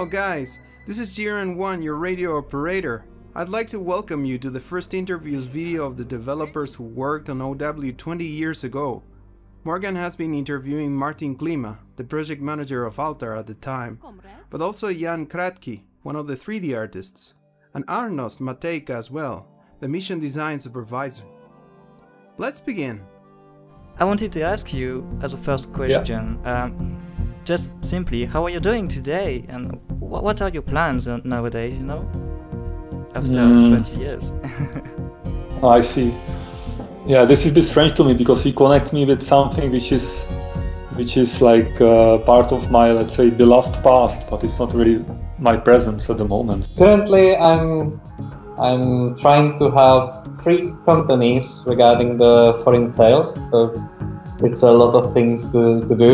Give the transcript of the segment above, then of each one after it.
Hello guys, this is Gwren1, your radio operator. I'd like to welcome you to the first interviews video of the developers who worked on OW 20 years ago. Morgan has been interviewing Martin Klíma, the project manager of Altar at the time, but also Jan Krátký, one of the 3D artists, and Arnošt Matějka as well, the mission design supervisor. Let's begin. I wanted to ask you as a first question, yeah. um, just simply, how are you doing today, and wh what are your plans nowadays? You know, after mm. 20 years. I see. Yeah, this is a bit strange to me because he connects me with something which is, which is like uh, part of my, let's say, beloved past, but it's not really my presence at the moment. Currently, I'm, I'm trying to have three companies regarding the foreign sales. So it's a lot of things to, to do.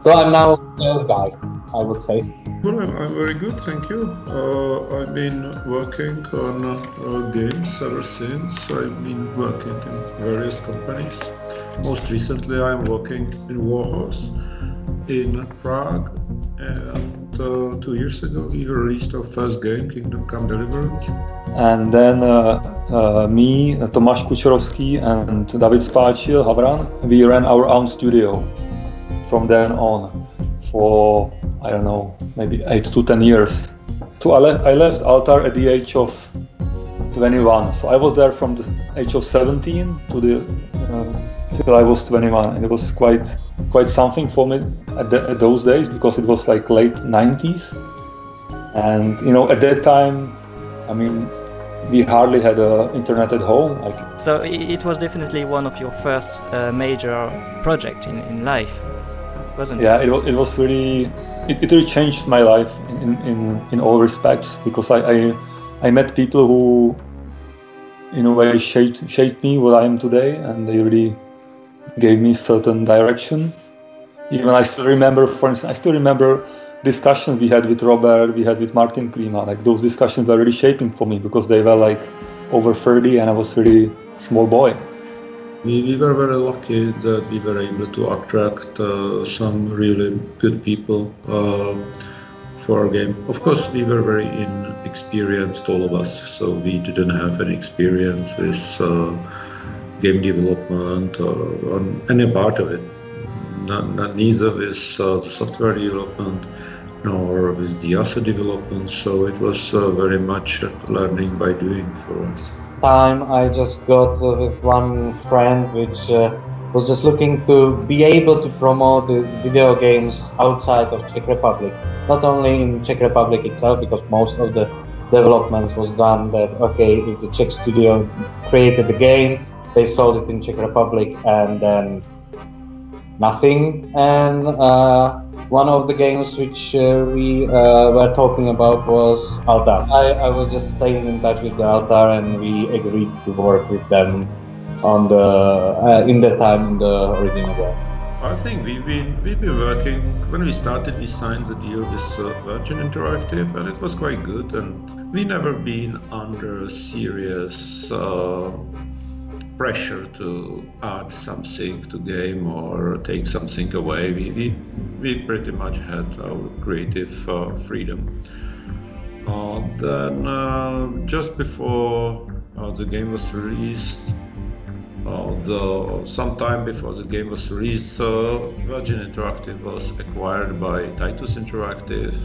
So I'm now a sales guy, I would say. Well, I'm, I'm very good, thank you. Uh, I've been working on uh, games ever since. I've been working in various companies. Most recently, I'm working in Warhorse in Prague, and uh, two years ago, we released our first game, Kingdom Come Deliverance. And then uh, uh, me, Tomáš Kučerovský, and David Spáčil Havran, we ran our own studio from then on for, I don't know, maybe 8 to 10 years. So I, le- I left Altar at the age of 21. So I was there from the age of 17 to the uh, till I was 21, and it was quite quite something for me at, the, at those days because it was like late 90s, and you know at that time, I mean, we hardly had a internet at home. Like so, it was definitely one of your first uh, major project in, in life wasn't yeah, it? Yeah, it, it was really, it, it really changed my life in, in, in all respects because I, I, I met people who, in a way, shaped, shaped me what I am today and they really gave me certain direction. Even I still remember, for instance, I still remember discussions we had with Robert, we had with Martin Klíma. Like those discussions were really shaping for me because they were like over 30 and I was really small boy. We, we were very lucky that we were able to attract uh, some really good people uh, for our game. Of course, we were very inexperienced, all of us, so we didn't have any experience with uh, game development or on any part of it. Not, not neither with uh, software development nor with the asset development, so it was uh, very much learning by doing for us time I just got with one friend which uh, was just looking to be able to promote the video games outside of Czech Republic. Not only in Czech Republic itself, because most of the developments was done that, okay, if the Czech studio created the game, they sold it in Czech Republic and then nothing. And uh, one of the games which uh, we uh, were talking about was Altar. I, I, was just staying in touch with the Altar and we agreed to work with them on the uh, in the time in the original. I think we've been we've been working when we started. We signed the deal with uh, Virgin Interactive, and it was quite good. And we never been under serious uh, pressure to add something to game or take something away. We, we, we pretty much had our creative uh, freedom. Uh, then uh, just before uh, the game was released, uh, the sometime before the game was released, uh, Virgin Interactive was acquired by Titus Interactive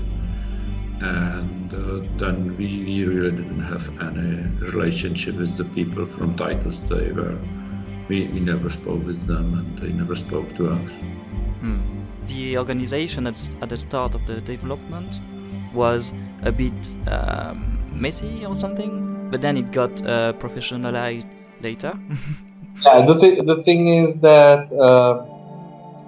and uh, then we, we, really didn't have any relationship with the people from Titus. They were, we, we never spoke with them and they never spoke to us. Hmm. The organization at, at the start of the development was a bit um, messy or something, but then it got uh, professionalized later. yeah, the, th- the thing is that uh,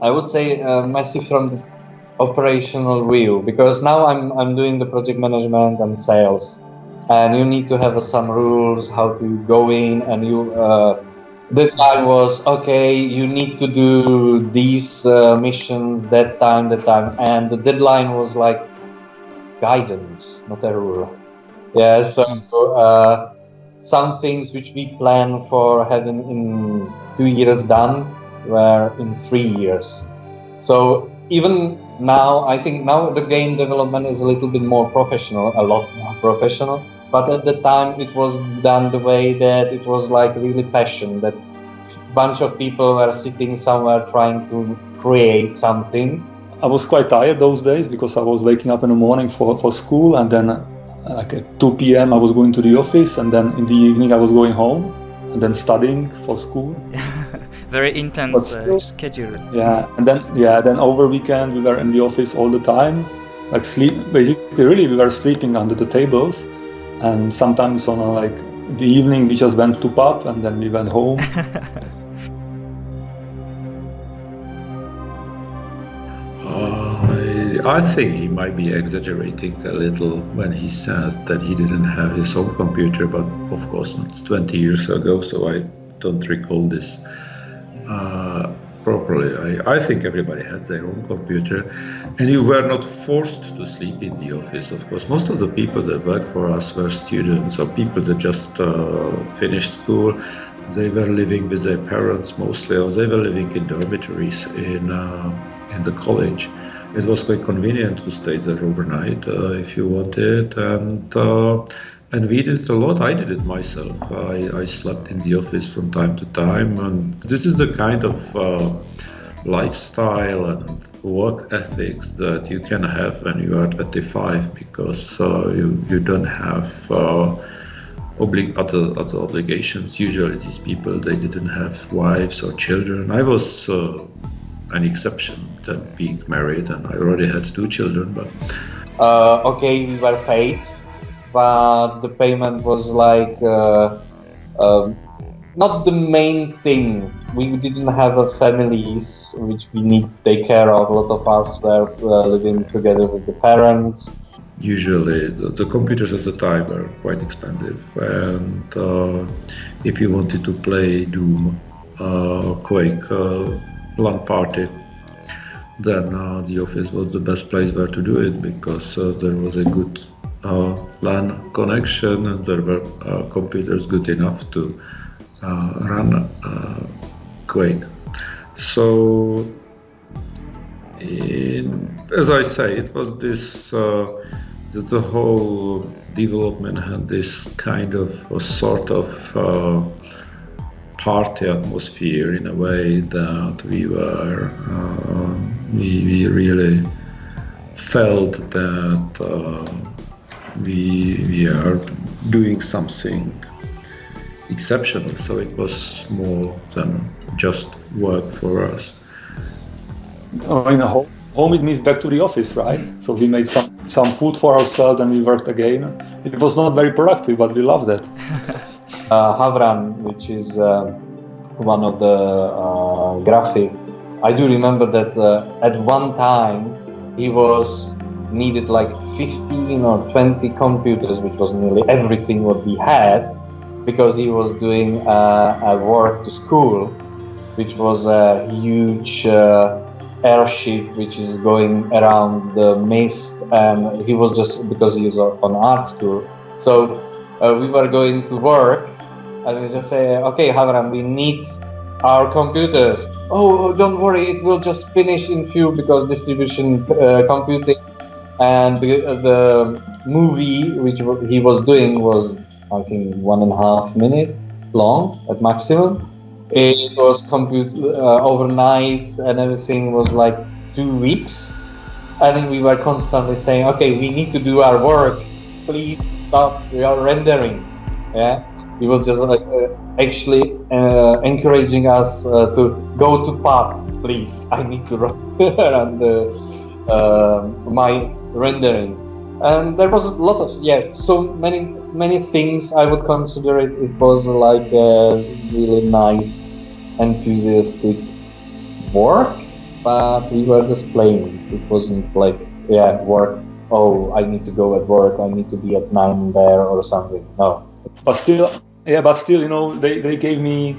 I would say uh, messy from the operational view because now I'm I'm doing the project management and sales, and you need to have uh, some rules how to go in and you. Uh, the time was okay. You need to do these uh, missions that time, that time, and the deadline was like guidance, not a rule. Yeah, so uh, some things which we plan for having in two years done were in three years. So even now I think now the game development is a little bit more professional, a lot more professional. But at the time, it was done the way that it was like really passion. That bunch of people were sitting somewhere trying to create something. I was quite tired those days because I was waking up in the morning for, for school and then uh, like at 2 p.m. I was going to the office and then in the evening I was going home and then studying for school. Very intense uh, schedule. Yeah, and then yeah, then over weekend we were in the office all the time, like sleep. Basically, really, we were sleeping under the tables, and sometimes on a, like the evening we just went to pub and then we went home. I think he might be exaggerating a little when he says that he didn't have his own computer, but of course it's 20 years ago, so I don't recall this uh, properly. I, I think everybody had their own computer, and you were not forced to sleep in the office. Of course, most of the people that worked for us were students or people that just uh, finished school. They were living with their parents mostly, or they were living in dormitories in uh, in the college it was quite convenient to stay there overnight uh, if you wanted and uh, and we did it a lot. I did it myself. I, I slept in the office from time to time. And this is the kind of uh, lifestyle and work ethics that you can have when you are 25 because uh, you, you don't have uh, obli- other, other obligations. Usually these people they didn't have wives or children. I was uh, an exception than being married, and I already had two children. But uh, okay, we were paid, but the payment was like uh, uh, not the main thing. We didn't have a families which we need to take care of. A lot of us were uh, living together with the parents. Usually, the, the, computers at the time were quite expensive, and uh, if you wanted to play Doom, uh, Quake LAN party, then uh, the office was the best place where to do it because uh, there was a good uh, LAN connection and there were uh, computers good enough to uh, run uh, Quake. So, in, as I say, it was this the, the whole development had this kind of a sort of party atmosphere in a way that we were uh, we, we really felt that uh, we we are doing something exceptional. So it was more than just work for us. Oh, in a home, home it means back to the office right? So we made some some food for ourselves and we worked again. It was not very productive but we loved it. Uh, Havran, which is uh, one of the uh, graphic. I do remember that uh, at one time he was needed like 15 or 20 computers, which was nearly everything what we had, because he was doing uh, a work to school, which was a huge uh, airship which is going around the mist, and he was just because he is on art school. So uh, we were going to work and we just say, okay, Havran, we need our computers. Oh, don't worry, it will just finish in few because distribution uh, computing and the, uh, the movie which he was doing was, I think, one and a half minute long at maximum. It was compute uh, overnight and everything was like two weeks. I think we were constantly saying, okay, we need to do our work. Please stop. Are rendering. Yeah he was just like uh, actually uh, encouraging us uh, to go to pub please i need to run uh, my rendering. And there was a lot of yeah so many many things i would consider it. It was like a really nice enthusiastic work but we were just playing. It wasn't like yeah work oh i need to go at work i need to be at nine there or something. No. But still yeah but still you know they, they gave me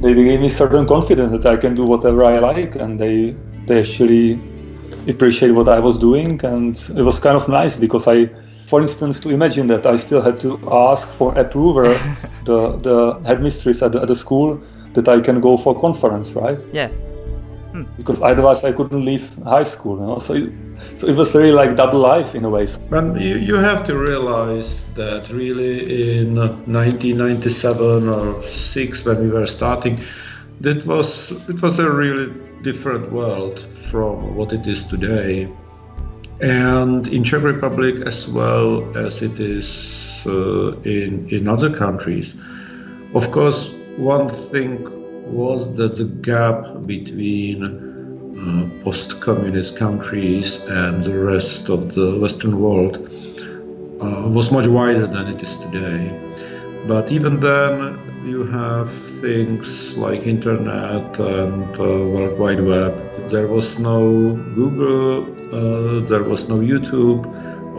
they gave me certain confidence that i can do whatever i like and they they actually appreciate what i was doing and it was kind of nice because i for instance to imagine that i still had to ask for approval the the headmistress at the, at the school that i can go for conference right yeah hmm. because otherwise I couldn't leave high school. You know? So, it, so it was really like double life in a way. And you, you have to realize that really in 1997 or six when we were starting, that was it was a really different world from what it is today. And in Czech Republic as well as it is uh, in in other countries, of course, one thing was that the gap between uh, post communist countries and the rest of the Western world uh, was much wider than it is today. But even then, you have things like internet and uh, World Wide Web. There was no Google, uh, there was no YouTube,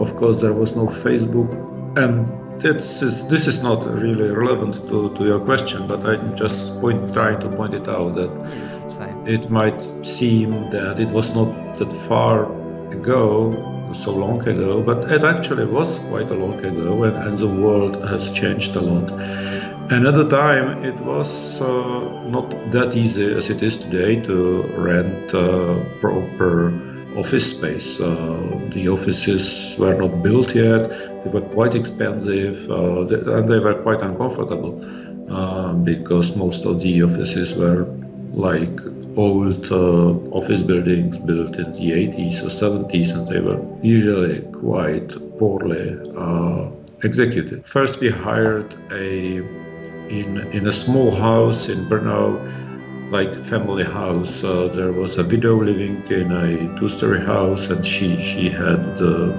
of course, there was no Facebook. And this is this is not really relevant to, to your question, but I'm just point, trying to point it out that it might seem that it was not that far ago, so long ago, but it actually was quite a long ago, and, and the world has changed a lot. And at the time, it was uh, not that easy as it is today to rent uh, proper office space. Uh, the offices were not built yet, they were quite expensive uh, and they were quite uncomfortable uh, because most of the offices were like old uh, office buildings built in the 80s or 70s and they were usually quite poorly executed. First, we hired a in in a small house in Brno like family house. Uh, there was a widow living in a two-story house, and she she had the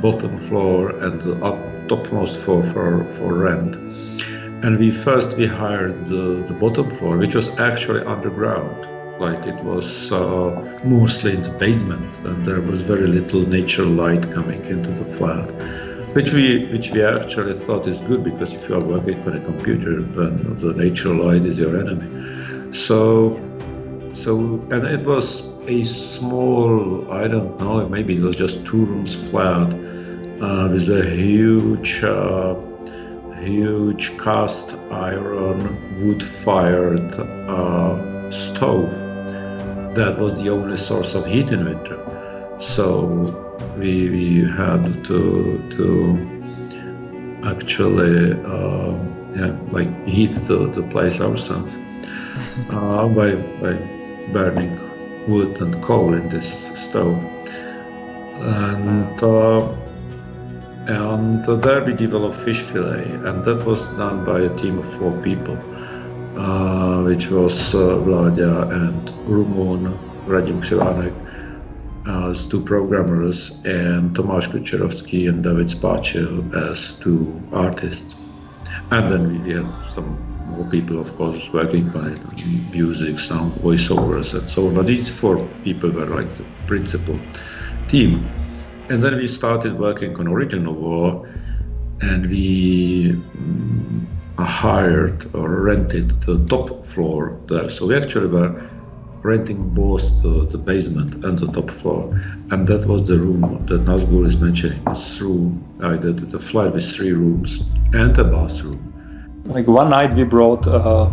bottom floor and the up topmost floor for for rent. And we first we hired the the bottom floor, which was actually underground. Like it was uh, mostly in the basement, and there was very little natural light coming into the flat which we which we actually thought is good because if you are working on a computer, then the natural light is your enemy. So, so, and it was a small, I don't know, maybe it was just two rooms flat uh, with a huge, uh, huge cast iron wood fired uh, stove. That was the only source of heat in winter. So we, we had to, to actually, uh, yeah, like heat the, the place ourselves uh, by, by burning wood and coal in this stove. And, uh, and there we developed fish fillet, and that was done by a team of four people, uh, which was uh, Vladia and Rumun, Radim Šivanek, as two programmers, and Tomáš Kučerovský and David Spáčil as two artists. And then we had some more people, of course, working on it, music, sound, voiceovers, and so on. But these four people were like the principal team. And then we started working on Original War, and we um, hired or rented the top floor there. So we actually were renting both the, the, basement and the top floor. And that was the room that Nazgul is mentioning. It's through uh, the, the flat with three rooms and a bathroom like one night we brought uh,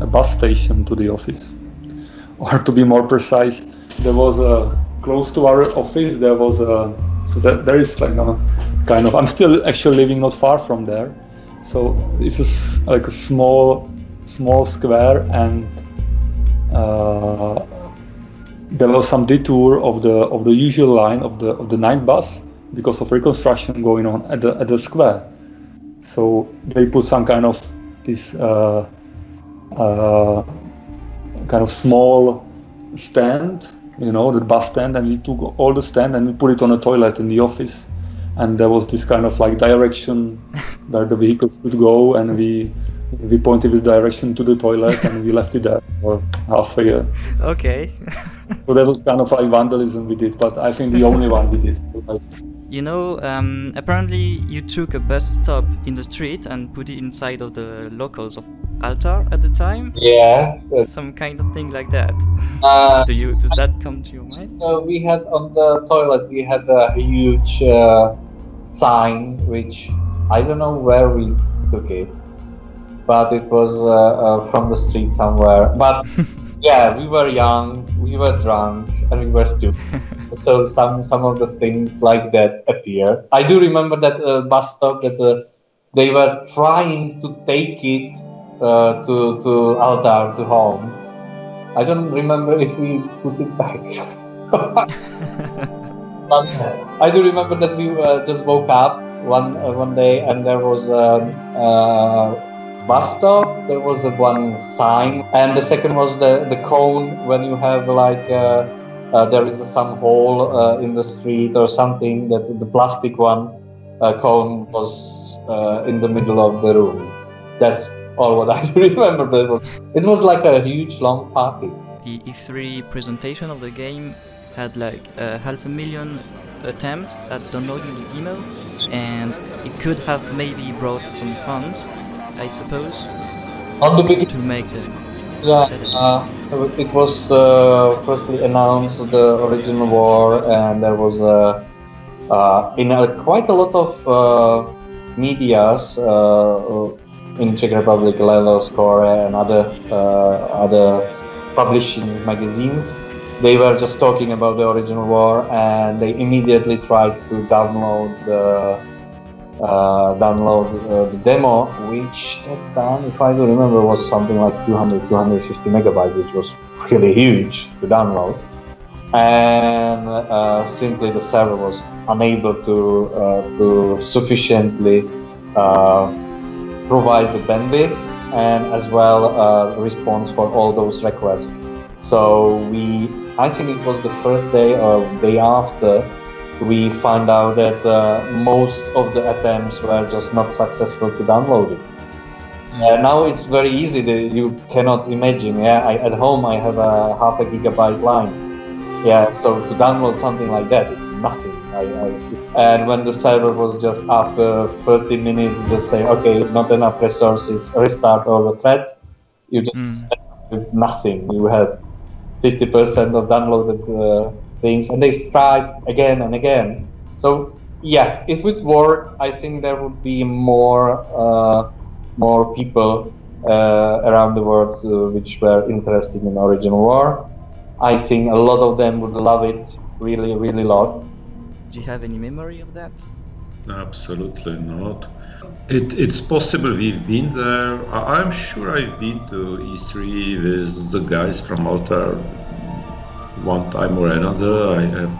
a bus station to the office or to be more precise there was a close to our office there was a so that there is like a kind of i'm still actually living not far from there so it's a, like a small small square and there was some detour of the of the usual line of the of the night bus because of reconstruction going on at the at the square so they put some kind of this uh, uh, kind of small stand, you know, the bus stand, and we took all the stand and we put it on a toilet in the office. And there was this kind of like direction where the vehicles could go, and we we pointed the direction to the toilet and we left it there for half a year. Okay. so that was kind of like vandalism we did, but I think the only one we did. You know, um, apparently you took a bus stop in the street and put it inside of the locals of Altar at the time. Yeah, some kind of thing like that. Uh, Do you does that come to your mind? So we had on the toilet we had a huge uh, sign which I don't know where we took it, but it was uh, uh from the street somewhere. But yeah, we were young, we were drunk, and we were stupid. so some some of the things like that appear. I do remember that uh, bus stop that uh, they were trying to take it uh, to to Altar to home. I don't remember if we put it back. but I do remember that we uh, just woke up one uh, one day and there was a. Bus stop. There was one sign, and the second was the the cone when you have like uh, uh, there is some hole uh, in the street or something that the plastic one uh, cone was uh, in the middle of the room. That's all what I remember. It was it was like a huge long party. The E3 presentation of the game had like half a million attempts at downloading the demo, and it could have maybe brought some funds I suppose. On the beginning to make the. Yeah, uh, it was uh, firstly announced the original war, and there was uh, uh in quite a lot of uh, media's uh, in Czech Republic, Levelscore and other other publishing magazines. They were just talking about the original war, and they immediately tried to download the uh, download uh, the demo, which that time, if I do remember, was something like 200, 250 megabytes, which was really huge to download. And uh, simply the server was unable to uh, to sufficiently uh, provide the bandwidth and as well uh, response for all those requests. So we, I think it was the first day or day after we found out that uh, most of the attempts were just not successful to download it. Uh, now it's very easy. You cannot imagine. Yeah, I, at home I have a half a gigabyte line. Yeah, so to download something like that, it's nothing. I, I, and when the server was just after 30 minutes, just say, okay, not enough resources, restart all the threads. You just mm. nothing. You had 50% of downloaded. Uh, things and they try again and again. So yeah, if it were, I think there would be more uh, more people uh, around the world uh, which were interested in original war. I think a lot of them would love it really, really lot. Do you have any memory of that? Absolutely not. It, it's possible we've been there. I'm sure I've been to E3 with the guys from Altar one time or another. I have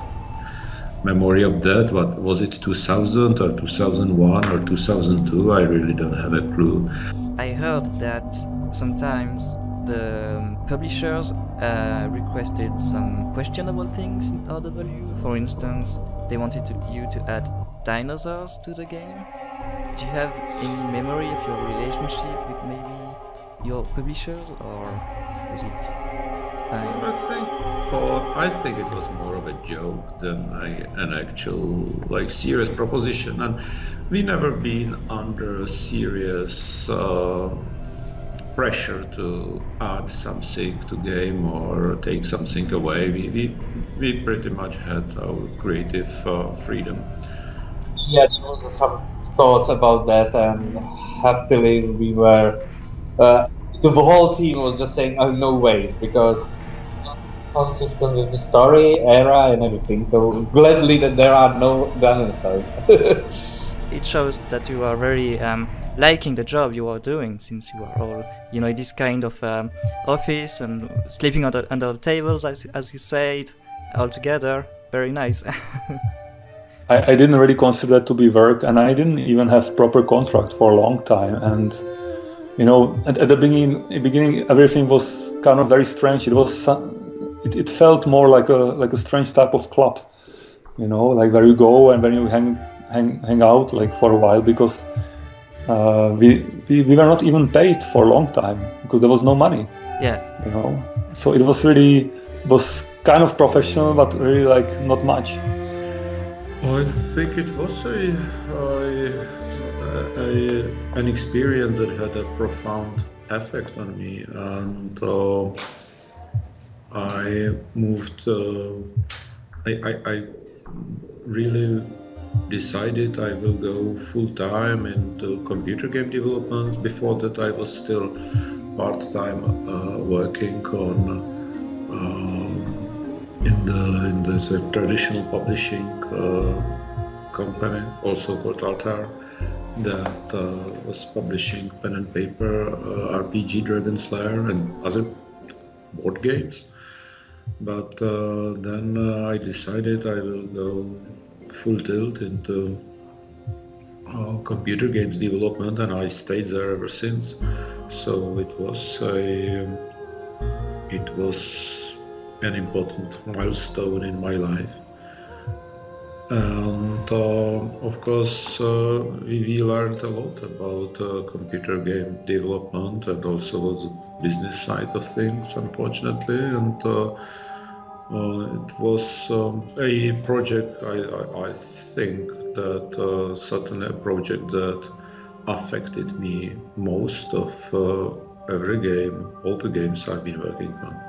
memory of that. What was it, 2000 or 2001 or 2002? I really don't have a clue. I heard that sometimes the publishers uh, requested some questionable things in OW. For instance, they wanted to, you to add dinosaurs to the game. Do you have any memory of your relationship with maybe your publishers, or was it fine? I think for I think it was more of a joke than a, an actual like serious proposition, and we never been under serious uh, pressure to add something to game or take something away. We we, we pretty much had our creative uh, freedom. Yeah, there was some thoughts about that, and happily we were. Uh, the whole team was just saying, "Oh no way," because consistent with the story, era, and everything. So gladly that there are no dinosaurs. it shows that you are very um, liking the job you are doing, since you are all, you know, this kind of um, office and sleeping under, under the tables, as, as you said, all together. Very nice. I, I didn't really consider that to be work, and I didn't even have proper contract for a long time. And you know, at, at the beginning, beginning, everything was kind of very strange. It was it, it felt more like a like a strange type of club, you know, like where you go and when you hang hang hang out like for a while because uh, we, we we were not even paid for a long time because there was no money. Yeah. You know, so it was really it was kind of professional, but really like not much. I think it was a, a, a an experience that had a profound effect on me, and uh, I moved. Uh, I, I, I, really decided I will go full time into computer game development. Before that, I was still part time uh, working on uh, in the in the traditional publishing uh, company, also called Altar, that uh, was publishing pen and paper uh, RPG Dragon Slayer and other board games. But uh, then I decided I will go full tilt into uh, computer games development, and I stayed there ever since. So it was a it was an important milestone in my life. And uh, of course, uh, we, we, learned a lot about uh, computer game development and also the business side of things, unfortunately. And uh, uh, it was um, a project, I, I, I think, that uh, certainly a project that affected me most of every game, all the games I've been working on.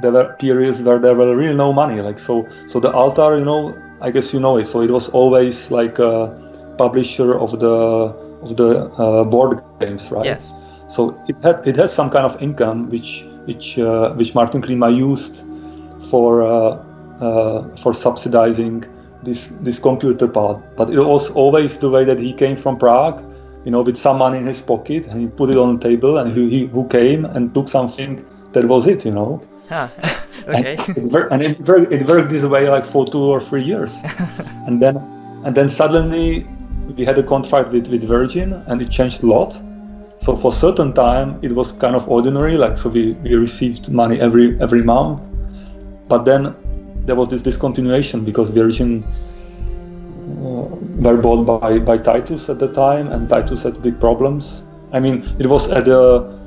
There were periods where there were really no money, like so. So the altar, you know, I guess you know it. So it was always like a publisher of the of the uh, board games, right? Yes. So it had it has some kind of income which which uh, which Martin Klíma used for uh, uh, for subsidizing this this computer part. But it was always the way that he came from Prague, you know, with some money in his pocket, and he put it on the table, and he, he who came and took something. That was it, you know. Okay. And it, worked, and it worked, it worked this way like for two or three years, and then and then suddenly we had a contract with, with Virgin, and it changed a lot. So for a certain time it was kind of ordinary, like so we, we received money every every month, but then there was this discontinuation because Virgin uh, were bought by, by Titus at the time, and Titus had big problems. I mean, it was at the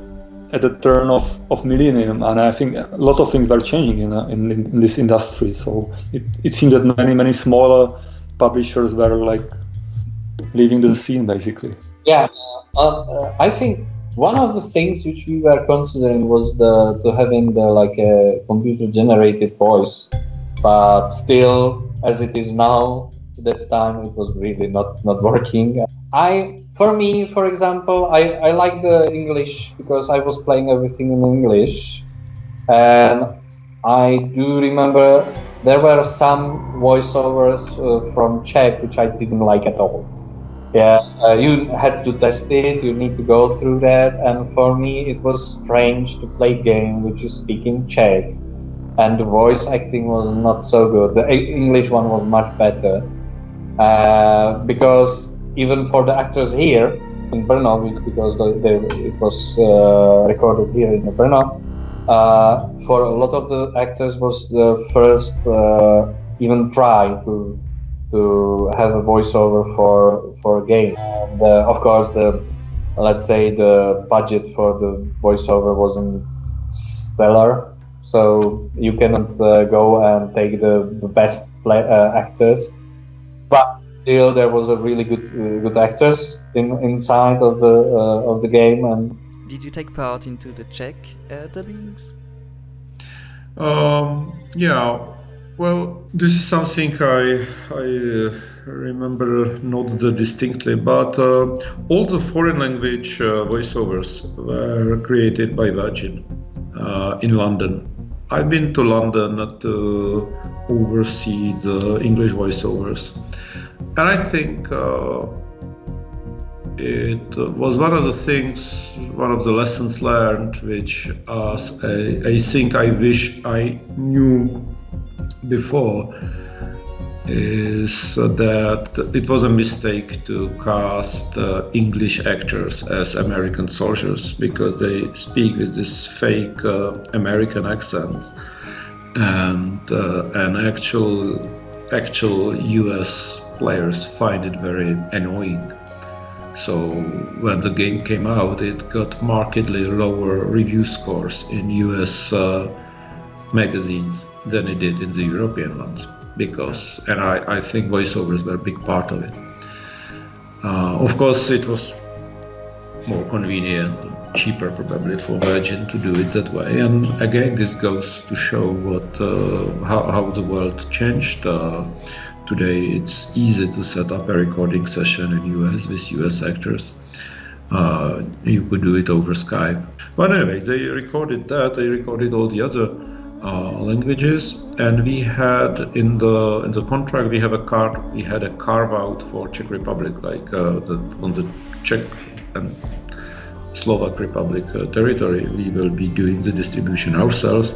at the turn of, of millennium, and I think a lot of things were changing in, in, in this industry. So it, it seemed that many many smaller publishers were like leaving the scene basically. Yeah, uh, uh, I think one of the things which we were considering was the to having the like a computer generated voice, but still, as it is now, at that time it was really not not working. I, for me, for example, I I like the English because I was playing everything in English, and I do remember there were some voiceovers uh, from Czech which I didn't like at all. Yeah uh, you had to test it you need to go through that. And for me it was strange to play game which is speaking czech. And the voice acting was not so good. The english one was much better. Uh, because even for the actors here in brno because the, the, it was uh, recorded here in brno uh, for a lot of the actors was the first uh, even try to to have a voiceover for for a game. And uh, of course, the let's say the budget for the voiceover wasn't stellar, so you cannot uh, go and take the, the best play, uh, actors. But still, there was a really good uh, good actors in inside of the uh, of the game. And did you take part into the Czech uh, dubbings? Um, yeah, well, this is something I I uh, remember not that distinctly, but uh, all the foreign language uh, voiceovers were created by Virgin uh, in London. I've been to London to oversee the English voiceovers, and I think uh, it was one of the things, one of the lessons learned, which uh, I, I think I wish I knew before is that it was a mistake to cast uh, English actors as American soldiers because they speak with this fake uh, American accent, and uh, and actual actual U.S. players find it very annoying. So when the game came out, it got markedly lower review scores in U.S. Uh, magazines than it did in the European ones because, and I, I think voiceovers were a big part of it. Uh, of course, it was more convenient, cheaper probably for Virgin to do it that way. And again, this goes to show what uh, how, how the world changed. Uh, today it's easy to set up a recording session in US with US actors. Uh, you could do it over Skype. But anyway, they recorded that. They recorded all the other uh, languages, and we had in the in the contract we have a card. We had a carve out for Czech Republic, like uh, on the Czech and Slovak Republic uh, territory. We will be doing the distribution ourselves,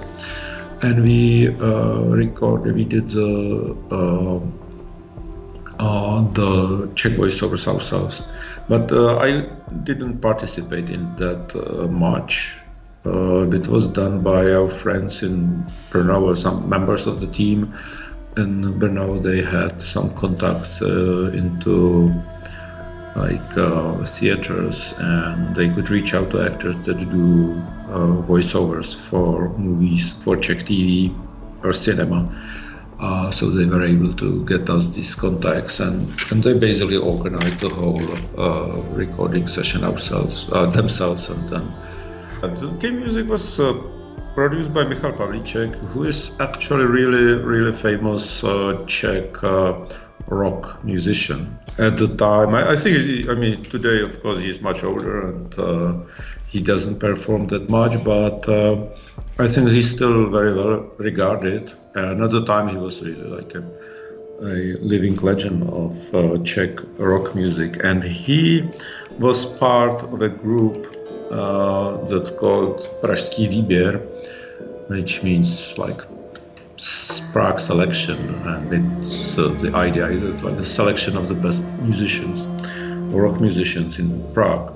and we uh, record. We did the uh, uh, the Czech voiceovers ourselves. But uh, I didn't participate in that uh, much. It was done by our friends in Brno, some members of the team. In Brno, they had some contacts into like uh, theaters, and they could reach out to actors that do voiceovers for movies, for Czech TV or cinema. Uh, so they were able to get us these contacts and, and they basically organized the whole uh, recording session ourselves uh, themselves and then the game music was uh, produced by Michal Pavlíček who is actually really really famous uh, Czech uh, rock musician at the time I, I think he, I mean today of course he's much older and he doesn't perform that much but I think he's still very well regarded and at the time, he was really like a, a living legend of uh, Czech rock music. And he was part of a group uh, that's called Pražský výběr, which means like Prague selection. And it's, uh, the idea is it's like a selection of the best musicians, rock musicians in Prague.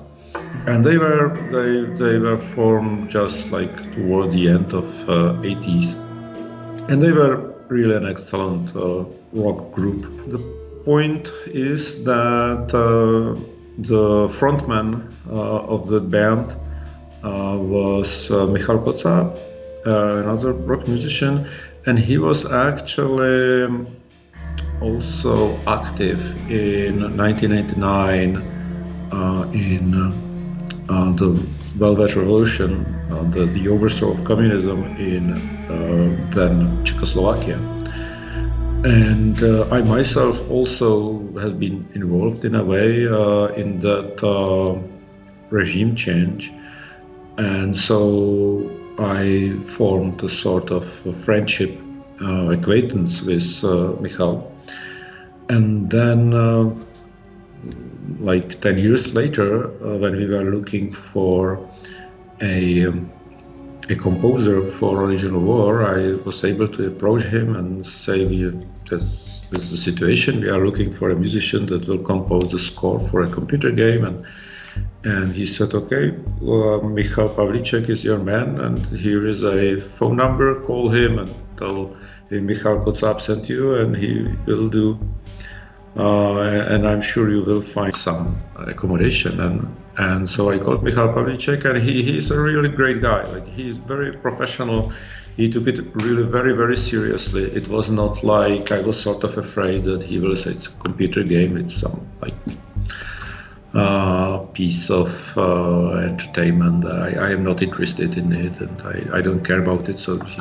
And they were they they were formed just like toward the end of 80s uh, and they were really an excellent uh, rock group. The point is that uh, the frontman uh, of the band uh, was uh, Michal Kocáb, another rock musician, and he was actually also active in 1989 in the Velvet Revolution, the, the overthrow of communism in uh, then Czechoslovakia. And uh, I myself also have been involved in a way uh, in that regime change. And so I formed a sort of a friendship uh, acquaintance with uh, Michal. And then, uh, like 10 years later, when we were looking for a um, a composer for Original War, I was able to approach him and say, this, this is the situation. We are looking for a musician that will compose the score for a computer game. And, and he said, okay, well, Michal Pavlíček is your man, and here is a phone number. Call him and tell him Michal Kocáb sent you, and he will do uh, and I'm sure you will find some accommodation. And and so I called Michal Pavlíček, and he, he's a really great guy. Like he's very professional. He took it really very very seriously. It was not like I was sort of afraid that he will say it's a computer game. It's some like uh, piece of uh, entertainment. I, I, am not interested in it and I, I don't care about it. So he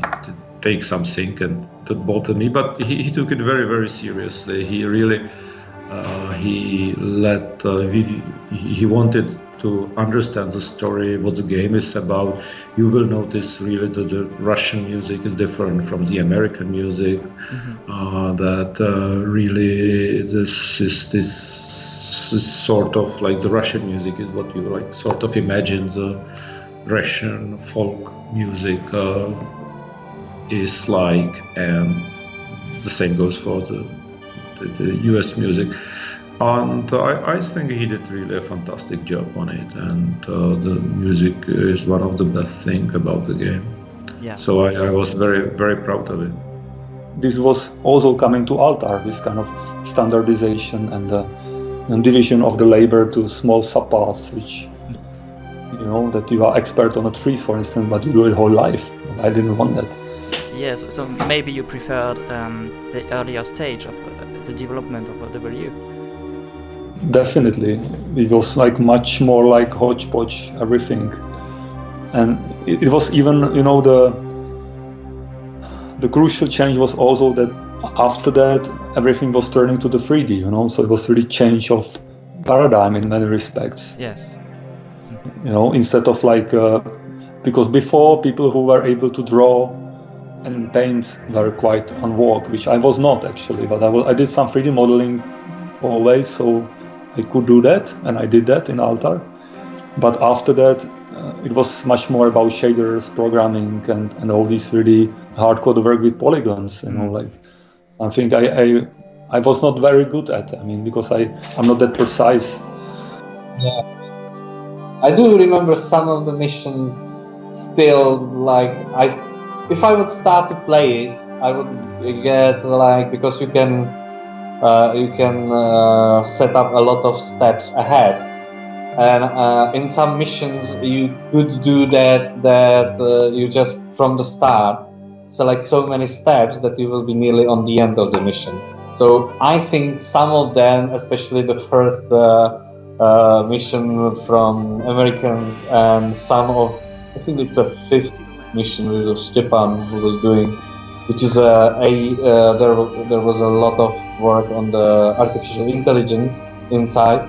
take something and that bothered me. But he, he took it very, very seriously. He really uh, he let uh, he, wanted to understand the story, what the game is about. You will notice really that the Russian music is different from the American music. Mm-hmm. Uh, that uh, really this is this sort of like the Russian music is what you like sort of imagine the Russian folk music uh, is like, and the same goes for the, the, the US music. And I, I, think he did really a fantastic job on it, and uh, the music is one of the best things about the game. Yeah. So I, I was very, very proud of it this was also coming to Altar, this kind of standardization and uh, and division of the labor to small subparts, which you know that you are expert on a tree, for instance, but you do it whole life. I didn't want that. Yes, so maybe you preferred um, the earlier stage of uh, the development of OW. Definitely, it was like much more like hodgepodge everything, and it, it was even you know the the crucial change was also that after that, everything was turning to the 3D, you know, so it was really change of paradigm in many respects. Yes. You know, instead of like, uh, because before people who were able to draw and paint were quite on work, which I was not actually, but I, was, I did some 3D modeling always, so I could do that, and I did that in Altar. But after that, uh, it was much more about shaders, programming, and, and all these really hardcore work with polygons, you know, like something I, I I was not very good at. I mean, because I I'm not that precise. Yeah, I do remember some of the missions. Still, like I, if I would start to play it, I would get like because you can uh, you can uh, set up a lot of steps ahead and uh, in some missions you could do that that uh, you just from the start select so many steps that you will be nearly on the end of the mission. So i think some of them especially the first uh, uh mission from americans and some of i think it's a fifth mission with stepan who was doing which is a, a uh, there, there was a lot of work on the artificial intelligence inside.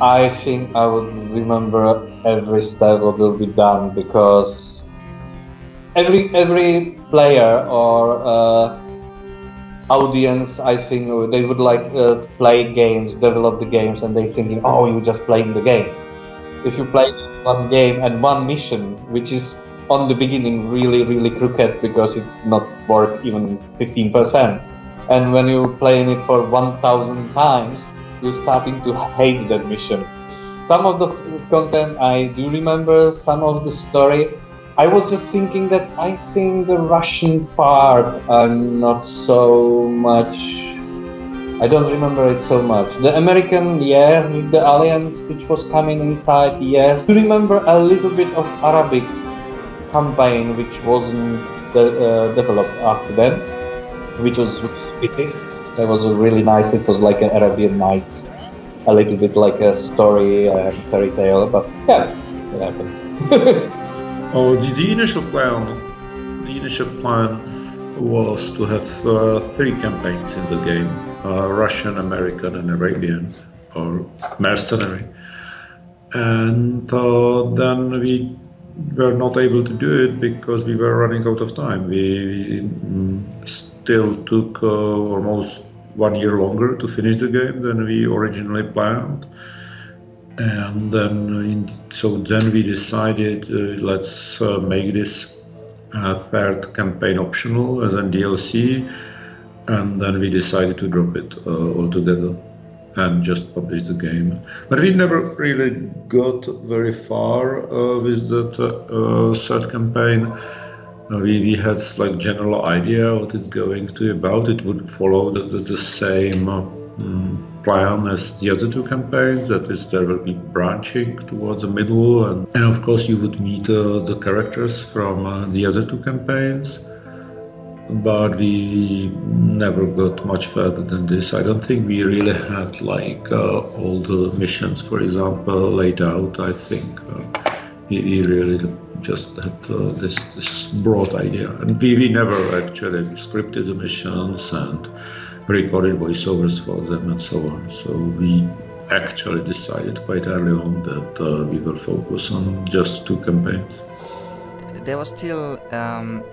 I think I would remember every step that will be done because every every player or uh, audience, I think they would like uh, to play games, develop the games, and they thinking, oh, you're just playing the games. If you play one game and one mission, which is on the beginning really really crooked because it not work even 15%, and when you're playing it for 1,000 times you're starting to hate that mission. Some of the content I do remember, some of the story. I was just thinking that I think the Russian part I'm not so much. I don't remember it so much. The American, yes, with the aliens which was coming inside, yes. I remember a little bit of Arabic campaign which wasn't uh, developed after then, which was really that was really nice. It was like an Arabian Nights, a little bit like a story and fairy tale, but yeah, it happened. oh, the, the, initial plan, the initial plan was to have uh, three campaigns in the game: uh, Russian, American, and Arabian, or mercenary. And uh, then we were not able to do it because we were running out of time. We, mm, still took uh, almost one year longer to finish the game than we originally planned. And then, in, so then we decided uh, let's uh, make this uh, third campaign optional as a DLC, and then we decided to drop it uh, altogether and just publish the game. But we never really got very far uh, with that uh, third campaign we, we had like general idea what it's going to be about. It would follow the, the, the same um, plan as the other two campaigns. That is, there will be branching towards the middle, and, and of course you would meet uh, the characters from uh, the other two campaigns. But we never got much further than this. I don't think we really had like uh, all the missions, for example, laid out. I think uh, we, we really just that uh, this this broad idea. And we, we never actually scripted the missions and recorded voiceovers for them and so on. So we actually decided quite early on that uh, we will focus on just two campaigns. There was still um,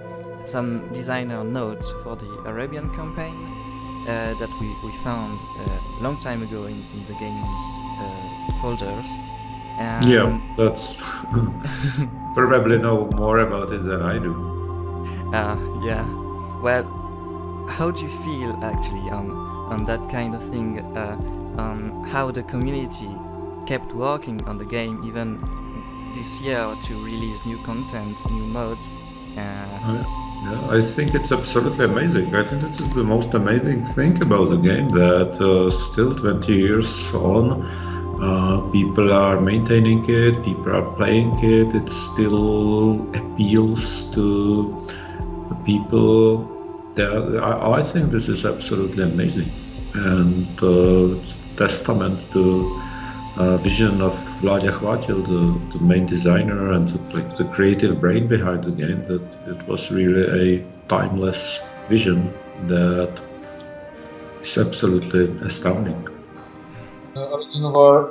some designer notes for the Arabian campaign uh, that we, we found a uh, long time ago in, in the game's uh, folders. And yeah, that's probably know more about it than I do. Uh, yeah. Well, how do you feel actually on on that kind of thing? Uh, on how the community kept working on the game even this year to release new content, new modes. Uh, yeah, I think it's absolutely amazing. I think this is the most amazing thing about the game that uh, still 20 years on uh, people are maintaining it, people are playing it, it still appeals to people. I, I, think this is absolutely amazing and uh, it's testament to uh, vision of Vladia Chvatil, the, the main designer and the, like the creative brain behind the game, that it was really a timeless vision that is absolutely astounding. Uh,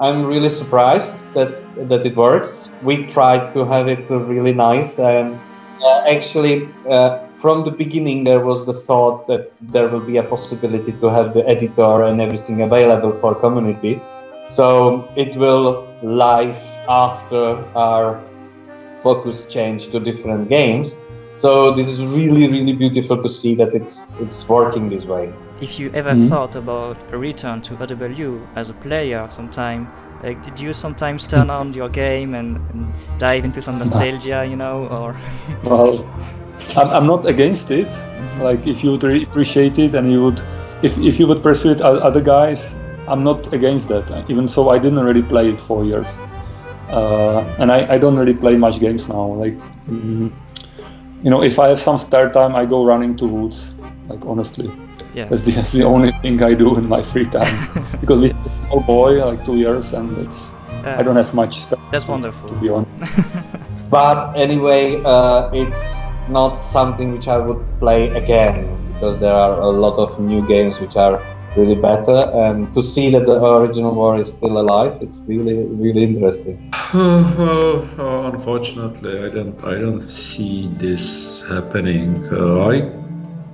I'm really surprised that that it works. We tried to have it really nice, and uh, actually, uh, from the beginning, there was the thought that there will be a possibility to have the editor and everything available for community. So it will live after our focus change to different games. So this is really, really beautiful to see that it's it's working this way. If you ever mm-hmm. thought about a return to OW as a player sometime, like did you sometimes turn on your game and, and dive into some nostalgia, you know, or? well, I'm, I'm not against it. Like if you would re- appreciate it and you would, if if you would pursue persuade other guys, I'm not against that. Even so, I didn't really play it for years, uh, and I, I don't really play much games now. Like. Mm-hmm you know, if I have some spare time, I go running to woods. Like honestly, yeah, that's the, that's the only thing I do in my free time because we have a small boy, like two years, and it's uh, I don't have much. Spare that's wonderful. To be honest. but anyway, uh, it's not something which I would play again because there are a lot of new games which are really better and to see that the original war is still alive it's really really interesting. Unfortunately i don't i don't see this happening. Uh, i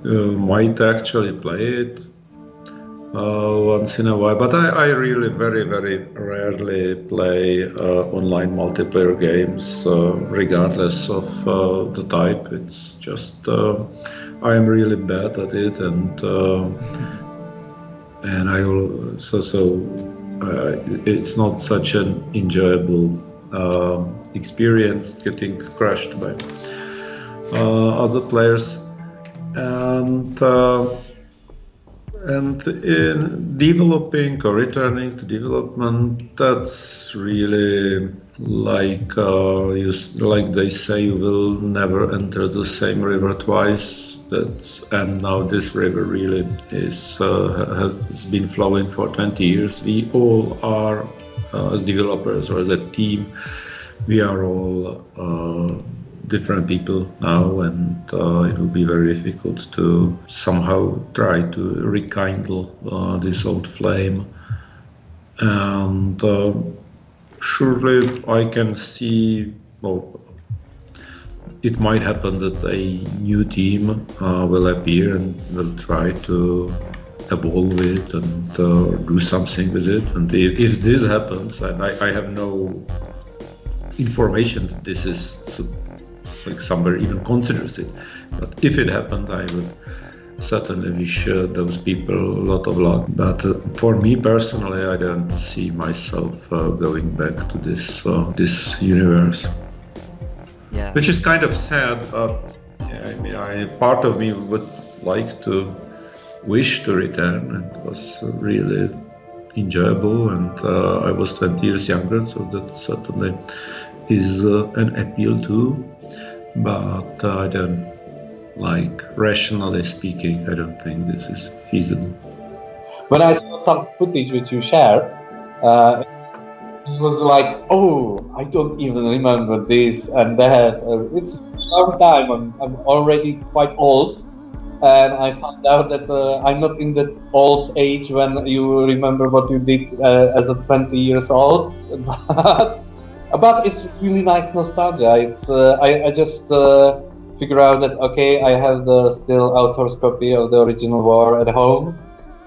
uh, might actually play it uh, once in a while but I, I really very very rarely play uh, online multiplayer games regardless of the type. It's just i am really bad at it and and I also so uh, it's not such an enjoyable uh, experience getting crushed by uh, other players. And uh, and in developing or returning to development that's really like uh, you, like they say you will never enter the same river twice. That's and now this river really is uh, has been flowing for 20 years. We all are uh, as developers or as a team we are all uh, different people now and uh, it will be very difficult to somehow try to rekindle uh, this old flame and surely I can see, well, it might happen that a new team uh, will appear and will try to evolve it and uh, do something with it. And if, if this happens, and I, I, have no information that this is like somewhere even considers it, but if it happened, I would certainly wish uh, those people a lot of luck. But uh, for me personally, I don't see myself uh, going back to this uh, this universe. Yeah. Which is kind of sad, but yeah, I mean, I, part of me would like to wish to return. It was really enjoyable, and uh, I was 20 years younger, so that certainly is uh, an appeal too. But I don't like rationally speaking, I don't think this is feasible. When I saw some footage which you shared, uh, it was like, oh, I don't even remember this and that. Uh, it's a long time. I'm, I'm already quite old. And I found out that uh, I'm not in that old age when you remember what you did uh, as a 20 years old. but, but it's really nice nostalgia. It's uh, I, I just uh, figure out that okay, I have the still author's copy of the original war at home.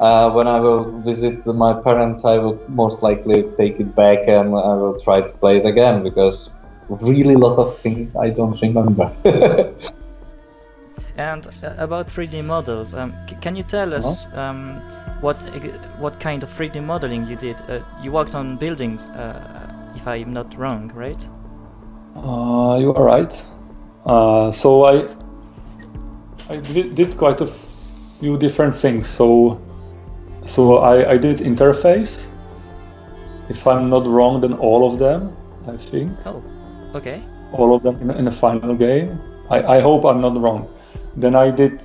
Uh, when I will visit my parents, I will most likely take it back and I will try to play it again because really a lot of things I don't remember. and uh, about 3D models, um, can you tell us um, what what kind of 3D modeling you did? Uh, you worked on buildings, uh, if I'm not wrong, right? Uh, you are right. Uh, so I I did quite a few different things. So so I, I did interface. If I'm not wrong, then all of them, I think. Oh, okay. All of them in, in the final game. I, I hope I'm not wrong. Then I did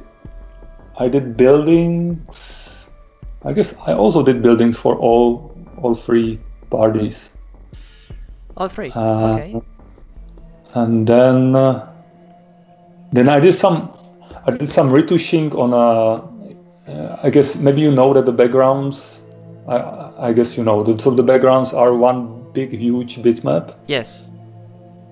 I did buildings. I guess I also did buildings for all all three parties. All three. Uh, okay. And then uh, then I did some I did some retouching on a uh, I guess maybe you know that the backgrounds. I, I guess you know that. So the backgrounds are one big, huge bitmap. Yes.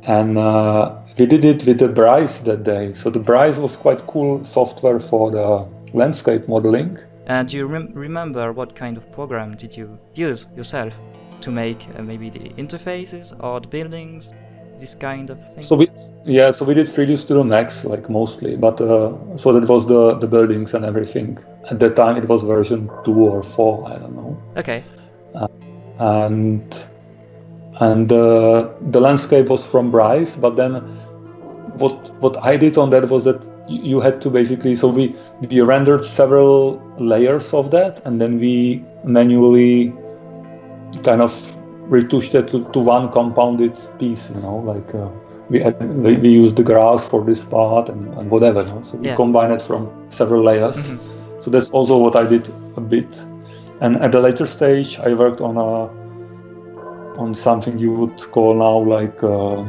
And uh, we did it with the Bryce that day. So the Bryce was quite cool software for the landscape modeling. And do you rem remember what kind of program did you use yourself to make uh, maybe the interfaces or the buildings? this kind of thing? So we, yeah, so we did 3D Studio Max like mostly, but uh, so that was the the buildings and everything. At that time, it was version two or four, I don't know. Okay. Uh, and and uh, the landscape was from Bryce, but then what what I did on that was that you had to basically so we we rendered several layers of that, and then we manually kind of retouched it to, to one compounded piece, you know, like uh, we, had, we, we used the grass for this part and, and whatever. You know? So we Yeah. combine it from several layers. Mhm. So that's also what I did a bit. And at the later stage, I worked on a on something you would call now like uh,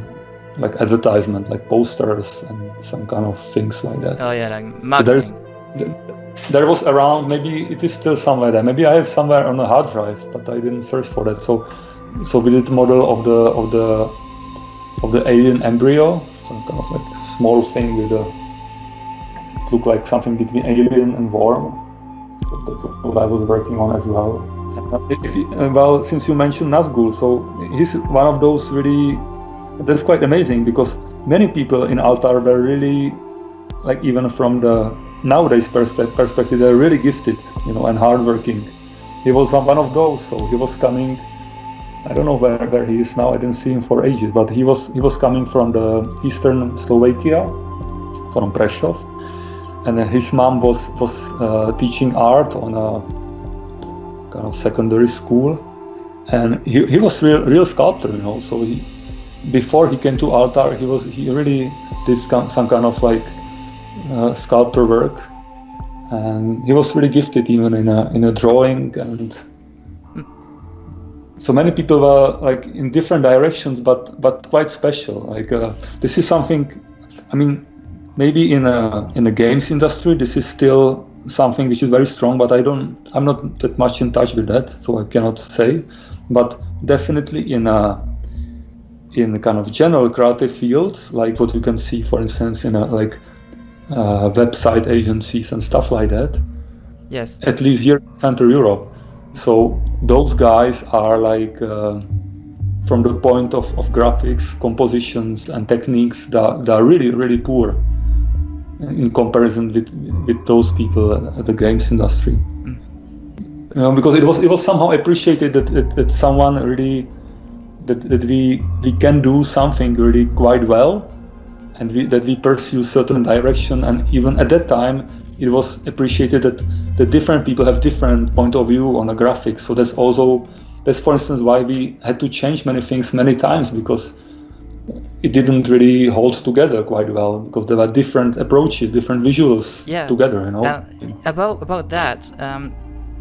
like advertisement, like posters and some kind of things like that. Oh yeah, like So there's marketing. th- there was around maybe it is still somewhere there. Maybe I have somewhere on a hard drive, but I didn't search for that. So so we did model of the of the of the alien embryo, some kind of like small thing with a look like something between alien and worm. So that's what I was working on as well. Uh, well, since you mentioned Nazgul, so he's one of those really that's quite amazing because many people in Altar were really like even from the nowadays perspe- perspective they're really gifted you know and hardworking. He was one one of those so he was coming i don't know where, where he is now i didn't see him for ages but he was he was coming from the eastern slovakia from prešov and his mom was was uh, teaching art on a kind of secondary school and he, he was real real sculptor you know so he before he came to altar he was he really did some, some kind of like uh, sculptor work. And he was really gifted even in a in a drawing and so many people were like in different directions but but quite special. Like uh, this is something i mean maybe in a in the games industry this is still something which is very strong but i don't i'm not that much in touch with that so i cannot say. But definitely in a in kind of general creative fields like what you can see for instance in a like uh, website agencies and stuff like that Yes. at least here in Central Europe. So those guys are like uh, from the point of, of graphics, compositions, and techniques that, that are really really poor in comparison with with those people at, the games industry. You know, because it was it was somehow appreciated that, that, that someone really that, that we we can do something really quite well and we, that we pursue certain direction and even at that time it was appreciated that the different people have different point of view on the graphics so that's also that's for instance why we had to change many things many times because it didn't really hold together quite well because there were different approaches different visuals Yeah. together you know And about about that, um,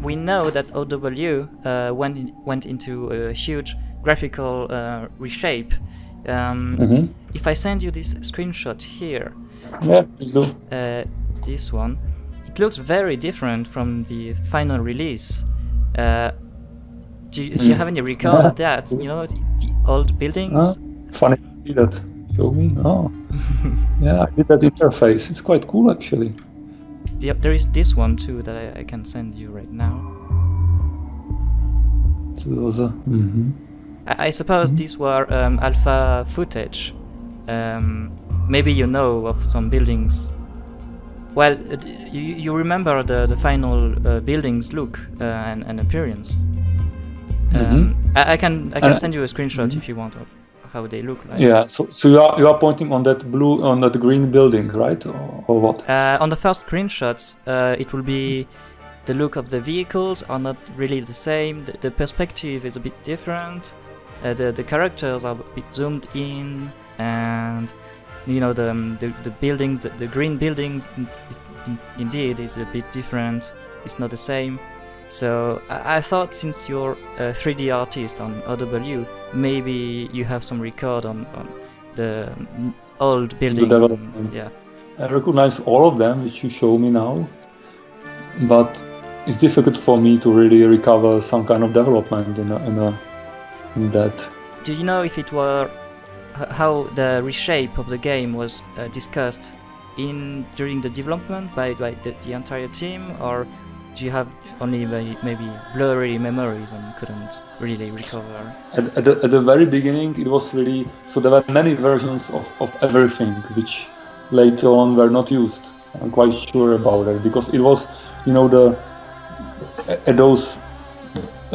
we know that OW uh, went went into a huge graphical uh, reshape. Um, Mhm. If I send you this screenshot here, yeah please do uh, this one, it looks very different from the final release. Uh, do, you- do you Mm. have any record Yeah. of that? You know, the, the old buildings. Funny to see that show me oh yeah i did that interface it's quite cool actually The, there is this one too that I, I can send you right now. so there was a mhm. I, I suppose these were um, alpha footage. Um, maybe you know of some buildings. Well, uh, you, you remember the, the final uh, buildings look uh, and, and appearance. Um, I, I can I can Uh, send you a screenshot if you want of how they look like. Yeah, so, so you are you are pointing on that blue on that green building, right, or, or what? Uh, on the first screenshots, uh, it will be the look of the vehicles are not really the same. The, the perspective is a bit different. Uh, the the characters are a bit zoomed in, and you know the um, the, the buildings, the, the green buildings, in, is- in, indeed is a bit different. It's not the same. So I, I thought since you're a 3D artist on OW, maybe you have some record on, on the um, old buildings. and- yeah. I recognize all of them, which you show me now. but it's difficult for me to really recover some kind of development in a, in, a, that. Do you know if it were how the reshape of the game was uh, discussed in during the development by, by the, the, entire team, or do you have only maybe blurry memories and couldn't really recover? At, at, the, at the very beginning, it was really so there were many versions of, of everything which later on were not used. I'm quite sure about it because it was, you know, the at those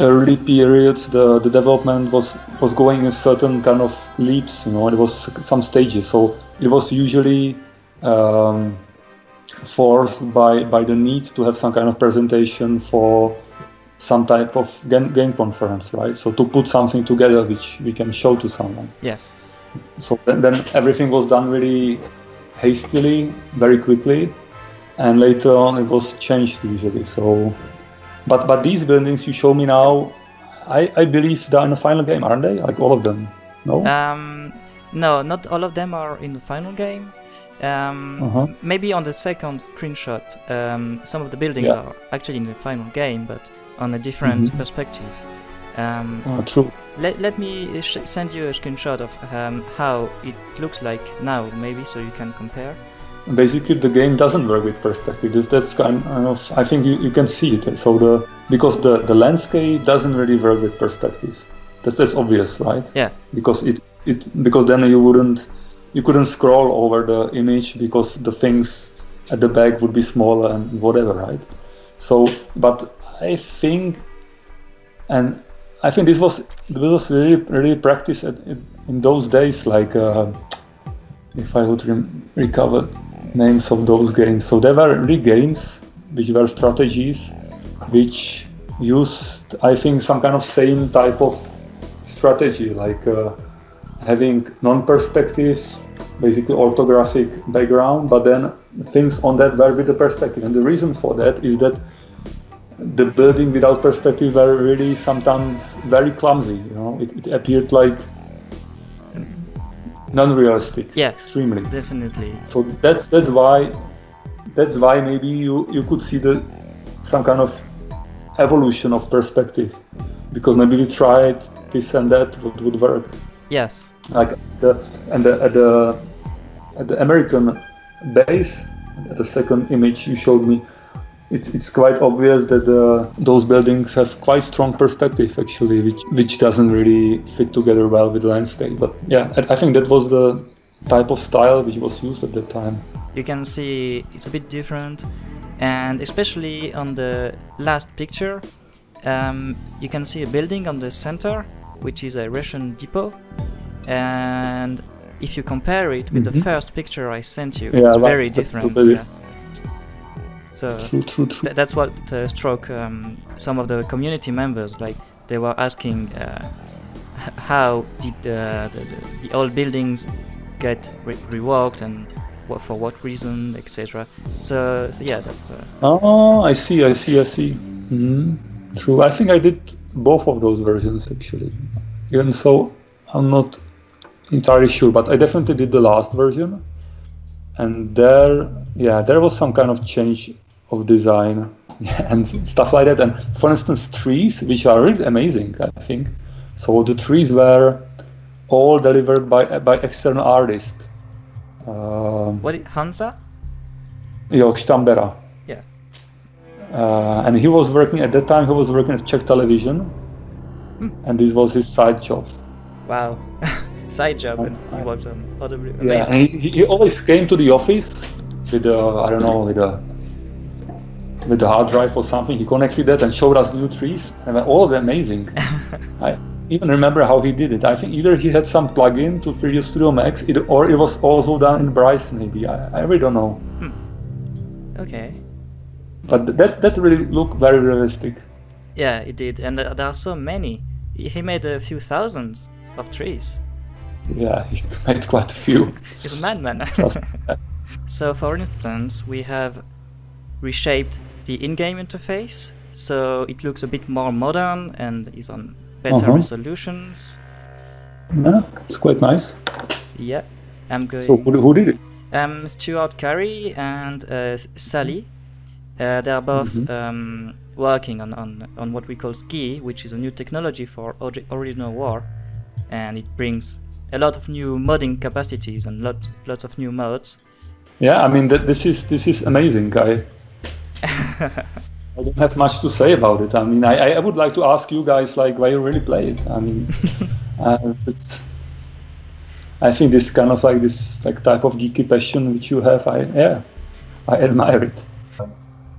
early periods the, the development was was going in certain kind of leaps you know it was some stages. So it was usually um, forced by by the need to have some kind of presentation for some type of game, game conference right? So to put something together which we can show to someone. Yes. So then, then everything was done really hastily very quickly and later on it was changed usually. So but but these buildings you show me now, I, I believe they're in the final game, aren't they? Like all of them? No. Um, no, not all of them are in the final game. Um, uh-huh. Maybe on the second screenshot, um, some of the buildings yeah. are actually in the final game, but on a different mm-hmm. perspective. Um, oh, true. Let, let me sh- send you a screenshot of um, how it looks like now, maybe, so you can compare basically the game doesn't work with perspective. This that's kind of i think you, you can see it. So the because the the landscape doesn't really work with perspective. That's that's obvious right? Yeah. Because it it because then you wouldn't you couldn't scroll over the image because the things at the back would be smaller and whatever right? So but i think and i think this was this was really really practice at, in those days like uh, if i would re- recover names of those games. So there were really games which were strategies which used, I think, some kind of same type of strategy, like uh, having non-perspectives, basically orthographic background, but then things on that were with the perspective. And the reason for that is that the building without perspective were really sometimes very clumsy. You know, it, it appeared like non-realistic. Yeah, extremely. Definitely. So that's that's why that's why maybe you you could see the some kind of evolution of perspective because maybe we tried this and that would, would work. Yes. Like the and the at the at the American base, the second image you showed me, it's, it's quite obvious that uh, those buildings have quite strong perspective actually, which which doesn't really fit together well with the landscape. But yeah, I, think that was the type of style which was used at that time. You can see it's a bit different, and especially on the last picture, um, you can see a building on the center, which is a Russian depot, and if you compare it with mm-hmm. the first picture I sent you, yeah, it's very different. Yeah. So true, true, true. Th- that's what uh, struck um, some of the community members. Like they were asking, uh, how did the, the, the, old buildings get re- reworked and what, for what reason, etc. So, so, yeah, that's. Uh... Oh, I see, I see, I see. Mm-hmm. True. I think I did both of those versions actually. Even so, I'm not entirely sure, but I definitely did the last version. And there, yeah, there was some kind of change of design and stuff like that. And for instance, trees, which are really amazing, I think. So the trees were all delivered by by external artists. Um, what Hansa? Jo, Stambera. Yeah. Uh, and he was working at that time. He was working at Czech television, hmm. and this was his side job. Wow, side job, and he worked on OW. Yeah, and he, he always came to the office with a I don't know with a with the hard drive or something. He connected that and showed us new trees, and all of them amazing. I even remember how he did it. I think either he had some plugin to 3D Studio Max, it, or it was also done in Bryce. Maybe I, I really don't know. Hmm. Okay. But that that really looked very realistic. Yeah, it did, and there are so many. He made a few thousands of trees. Yeah, he made quite a few. He's a madman. so, for instance, we have reshaped the in-game interface so it looks a bit more modern and is on better uh-huh. resolutions. Yeah, it's quite nice. Yeah, I'm going. So who, who did it? Um, Stuart Carey and uh, Sally. Uh, they are both mm-hmm. um, working on, on, on what we call SGUI, which is a new technology for original war, and it brings a lot of new modding capacities and lots lots of new modes. Yeah, I mean th- this is this is amazing. I I don't have much to say about it. I mean, I, I would like to ask you guys like why you really play it. I mean, uh, I think this kind of like this like type of geeky passion which you have. I yeah, I admire it.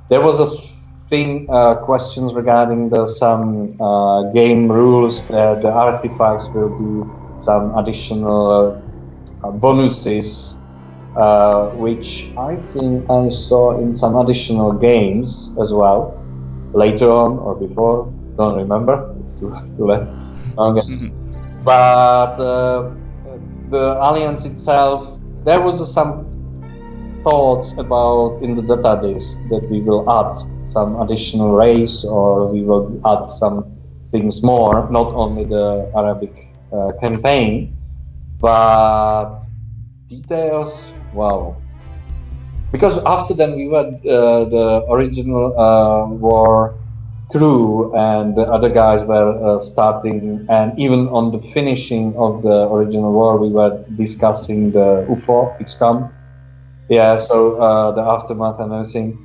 There was a thing uh, questions regarding the some uh, game rules that the artifacts will be some additional uh, bonuses uh, which I think I saw in some additional games as well, later on or before. Don't remember. It's too, too late. Okay. Mm-hmm. but uh, the alliance itself, there was some thoughts about in the database that we will add some additional race or we will add some things more, not only the Arabic uh, campaign, but details Wow. Because after then we were uh, the original uh, war crew and the other guys were uh, starting and even on the finishing of the original war we were discussing the UFO XCOM. Yeah, so uh, the aftermath and everything.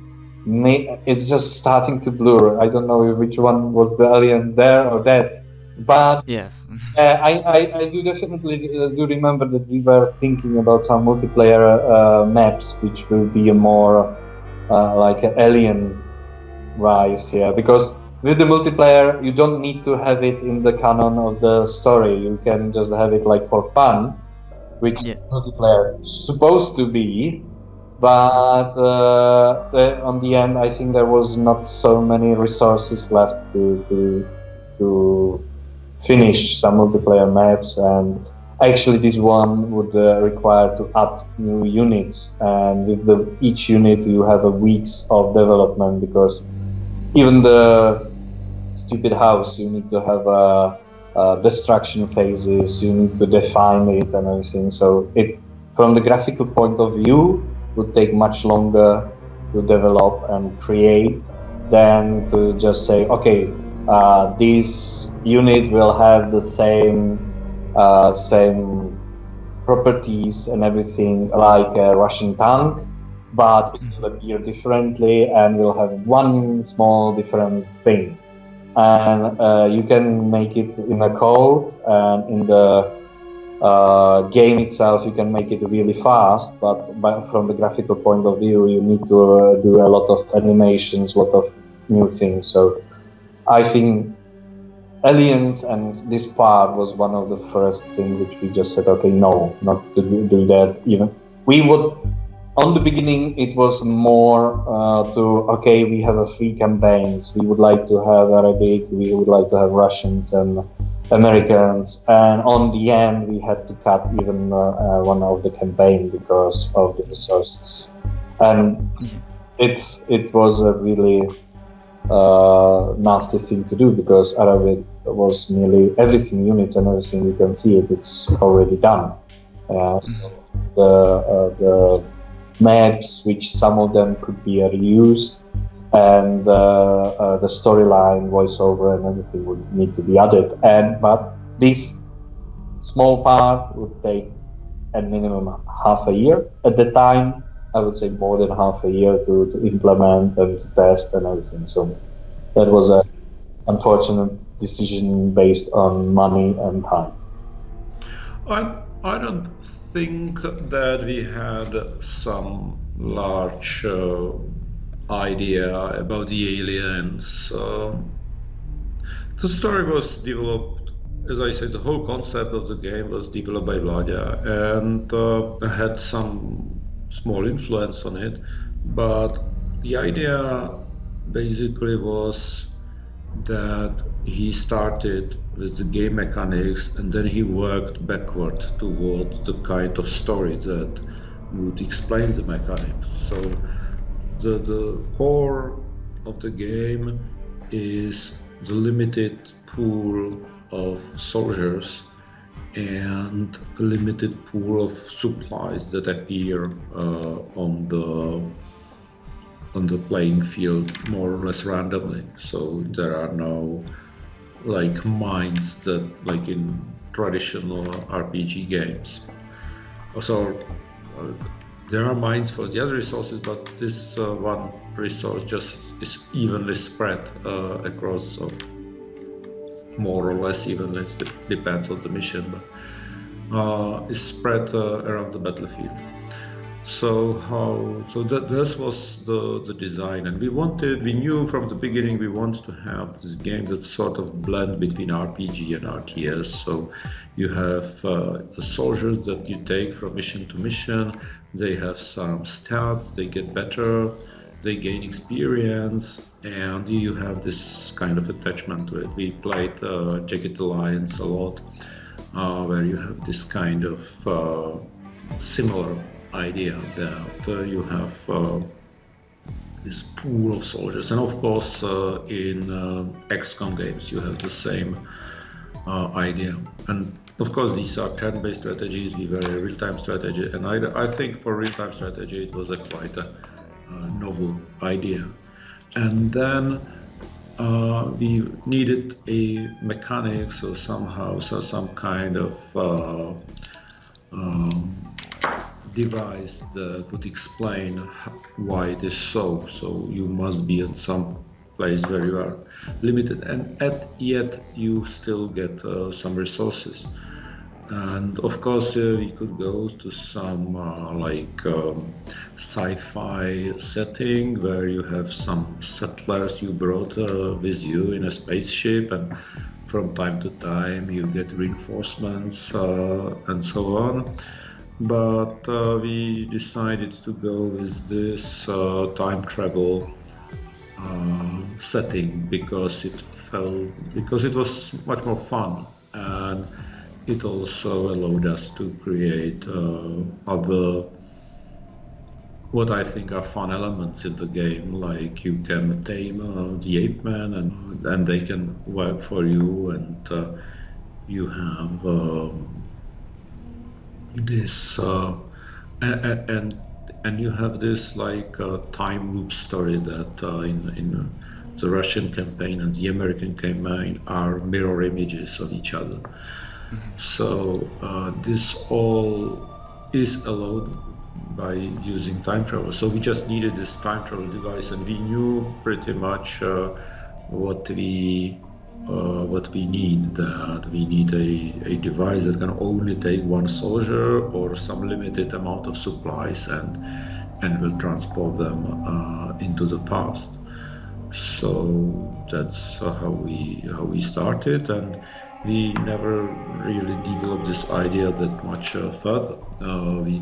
It's just starting to blur. I don't know which one was the aliens there or that but yes, uh, I, I, I, do definitely uh, do remember that we were thinking about some multiplayer uh, maps, which will be a more uh, like an alien wise, yeah. Because with the multiplayer, you don't need to have it in the canon of the story. You can just have it like for fun, which yeah. multiplayer supposed to be. But uh, the, on the end, I think there was not so many resources left to to to finish some multiplayer maps and actually this one would uh, require to add new units and with the each unit you have a weeks of development because even the stupid house you need to have a, a destruction phases you need to define it and everything. So it from the graphical point of view would take much longer to develop and create than to just say okay uh, this unit will have the same uh, same properties and everything like a Russian tank, but it will appear differently and will have one small different thing. And uh, you can make it in a code and in the uh, game itself you can make it really fast but by, from the graphical point of view you need to uh, do a lot of animations a lot of new things so I think aliens and this part was one of the first things which we just said, okay, no, not to do that. Even we would, on the beginning, it was more uh, to okay, we have a three campaigns. We would like to have Arabic, we would like to have Russians and Americans, and on the end, we had to cut even uh, uh, one of the campaign because of the resources, and it it was a really uh, nasty thing to do because Arabic was nearly everything units and everything you can see it it's already done. Uh, the, uh, the maps which some of them could be reused and uh, uh, the storyline voiceover and everything would need to be added. And but this small part would take a minimum half a year. At the time I would say more than half a year to, to implement and to test and everything. So that was a unfortunate decision based on money and time. I I don't think that we had some large uh, idea about the aliens. Uh, the story was developed, as I said, the whole concept of the game was developed by Vladia and uh, had some small influence on it, but the idea basically was that he started with the game mechanics and then he worked backward towards the kind of story that would explain the mechanics. So the, the core of the game is the limited pool of soldiers and a limited pool of supplies that appear uh, on the on the playing field more or less randomly. So there are no like mines that like in traditional RPG games. Also, uh, there are mines for the other resources, but this uh, one resource just is evenly spread uh, across, more or less evenly. It depends on the mission, but uh, is spread uh, around the battlefield. So how? So that this was the the design, and we wanted. We knew from the beginning we wanted to have this game that sort of blend between RPG and RTS. So you have uh, the soldiers that you take from mission to mission. They have some stats. They get better. They gain experience, and you have this kind of attachment to it. We played uh, Jagged Alliance a lot, uh, where you have this kind of uh, similar idea that uh, you have uh, this pool of soldiers. And of course, uh, in uh, XCOM games, you have the same idea. And of course, these are turn-based strategies. We were a real-time strategy, and I, I think for real-time strategy, it was a quite a, novel idea. And then uh, we needed a mechanics or somehow so some kind of uh, um, device that would explain why it is so. So you must be in some place you are limited, and at yet you still get uh, some resources. And of course, uh, we could go to some uh, like um, sci-fi setting where you have some settlers you brought uh, with you in a spaceship, and from time to time you get reinforcements uh, and so on. But uh, we decided to go with this uh, time travel setting because it felt because it was much more fun. And it also allowed us to create uh, other what I think are fun elements in the game, like you can tame uh, the ape man and and they can work for you, and uh, you have um, this uh, and, and and you have this like uh, time loop story that uh, in in the Russian campaign and the American campaign are mirror images of each other. So uh, this all is allowed by using time travel. So we just needed this time travel device, and we knew pretty much uh, what we uh, what we need. That we need a, a device that can only take one soldier or some limited amount of supplies and and will transport them uh, into the past. So that's how we how we started, and we never really developed this idea that much uh, further. Uh, we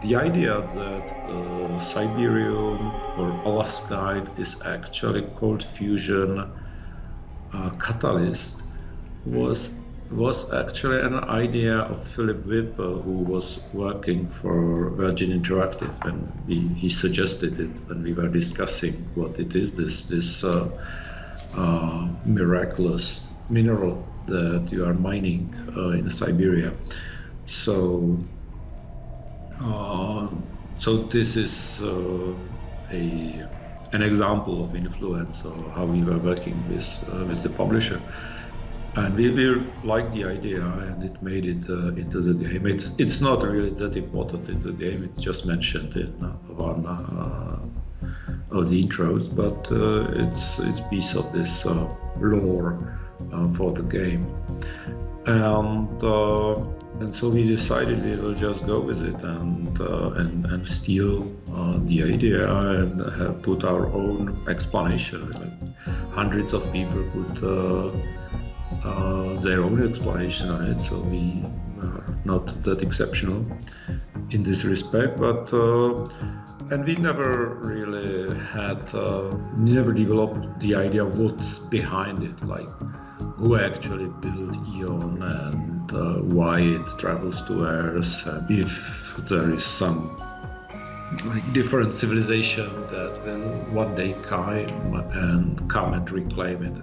the idea that uh, Siberium or Alaskite is actually cold fusion uh, catalyst was was actually an idea of Philip Whipple, who was working for Virgin Interactive, and we, he suggested it when we were discussing what it is this this uh, uh, miraculous mineral that you are mining uh, in Siberia. So, uh, so this is uh, a an example of influence or how we were working with uh, with the publisher. And we, we liked the idea, and it made it uh, into the game. It's it's not really that important in the game. It's just mentioned in uh, one of the intros, but uh, it's it's piece of this uh, lore for the game. And and so we decided we will just go with it and uh, and, and steal uh, the idea and have put our own explanation. Hundreds of people put uh, uh, their own explanation on it, so we are not that exceptional in this respect. But uh, and we never really had uh, never developed the idea of what's behind it, like who actually built Eon and uh, why it travels to Earth, and if there is some like different civilization that will one day come and come and reclaim it.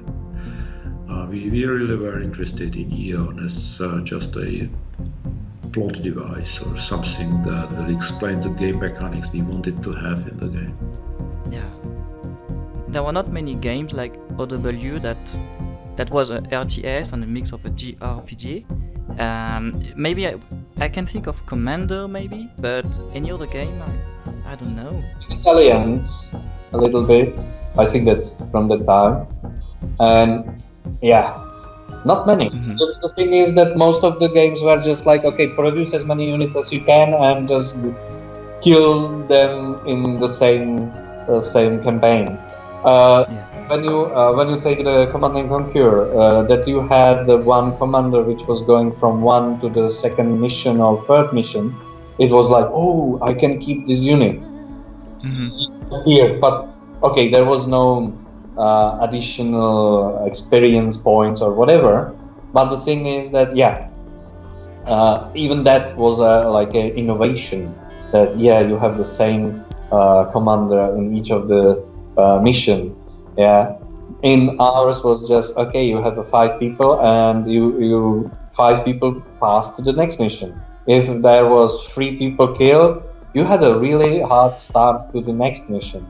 Uh, we, we really were interested in Eon as uh, just a plot device or something that will explain the game mechanics we wanted to have in the game. Yeah, there were not many games like OW that that was a RTS and a mix of a JRPG. Um, maybe I, I can think of Commander, maybe, but any other game, I, I don't know. Italians, a little bit. I think that's from the time. And yeah, not many. Mhm. The, the thing is that most of the games were just like, okay, produce as many units as you can and just kill them in the same uh, same campaign. Uh, Yeah. When you uh, when you take the command and conquer, uh, that you had the one commander which was going from one to the second mission or third mission, it was like, oh, I can keep this unit Mhm. here, but okay, there was no uh, additional experience points or whatever. But the thing is that yeah, uh, even that was a, like an innovation. That yeah, you have the same uh, commander in each of the uh, mission. Yeah, in ours was just okay. You have five people, and you you five people pass to the next mission. If there was three people killed, you had a really hard start to the next mission.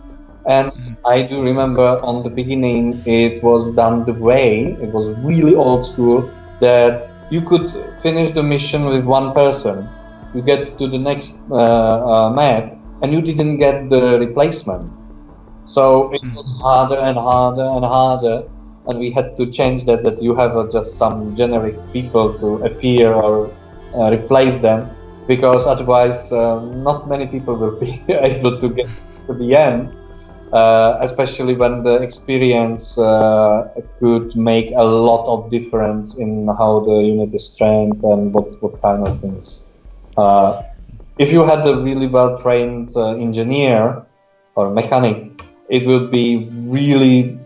And I do remember on the beginning it was done the way, it was really old school, that you could finish the mission with one person. You get to the next uh, uh, map and you didn't get the replacement. So it was harder and harder and harder. And we had to change that, that you have uh, just some generic people to appear or uh, replace them because otherwise uh, not many people will be able to get to the end uh, especially when the experience uh, could make a lot of difference in how the unit is trained and what, what kind of things uh, if you had a really well trained uh, engineer or mechanic it would be really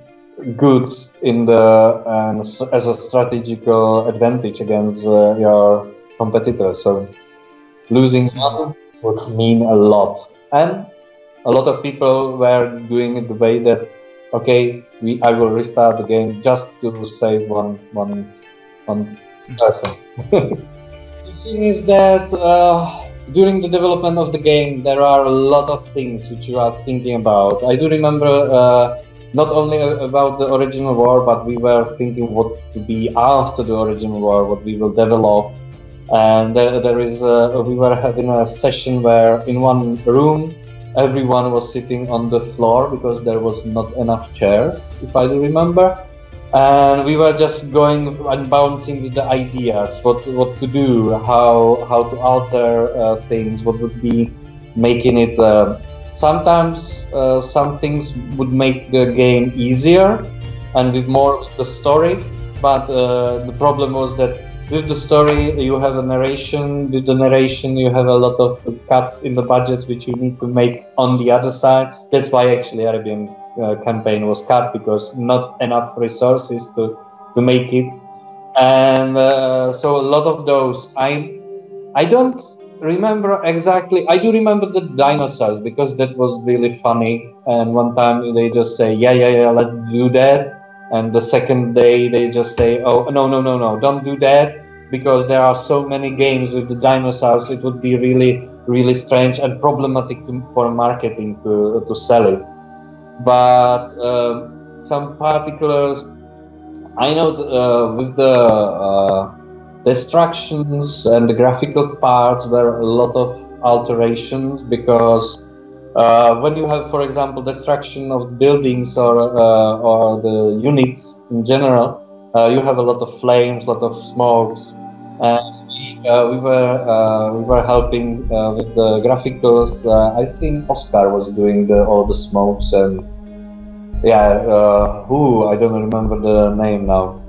good in the um, as a strategical advantage against uh, your competitor. So losing one would mean a lot, and a lot of people were doing it the way that okay, we I will restart the game just to save one one one person. the thing is that. Uh, during the development of the game, there are a lot of things which you are thinking about. I do remember uh, not only about the original war, but we were thinking what to be after the original war, what we will develop. And there, there is, uh, we were having a session where in one room, everyone was sitting on the floor because there was not enough chairs, if I remember. And we were just going and bouncing with the ideas, what what to do, how how to alter uh, things, what would be making it. Uh, sometimes uh, some things would make the game easier and with more of the story but uh, the problem was that with the story you have a narration with the narration you have a lot of cuts in the budget which you need to make on the other side that's why actually arabian uh, campaign was cut because not enough resources to to make it and uh, so a lot of those i i don't remember exactly. I do remember the dinosaurs because that was really funny. And one time they just say, "Yeah, yeah, yeah, let's do that." And the second day they just say, "Oh, no, no, no, no, don't do that," because there are so many games with the dinosaurs. It would be really, really strange and problematic to, for marketing to to sell it. But um, some particulars, I know uh, with the. Uh, destructions and the graphical parts were a lot of alterations because uh, when you have, for example, destruction of buildings or uh, or the units in general, uh, you have a lot of flames, a lot of smokes, and we, uh, we were uh, we were helping uh, with the graphics. I think Oscar was doing the, all the smokes and yeah, who I don't remember the name now,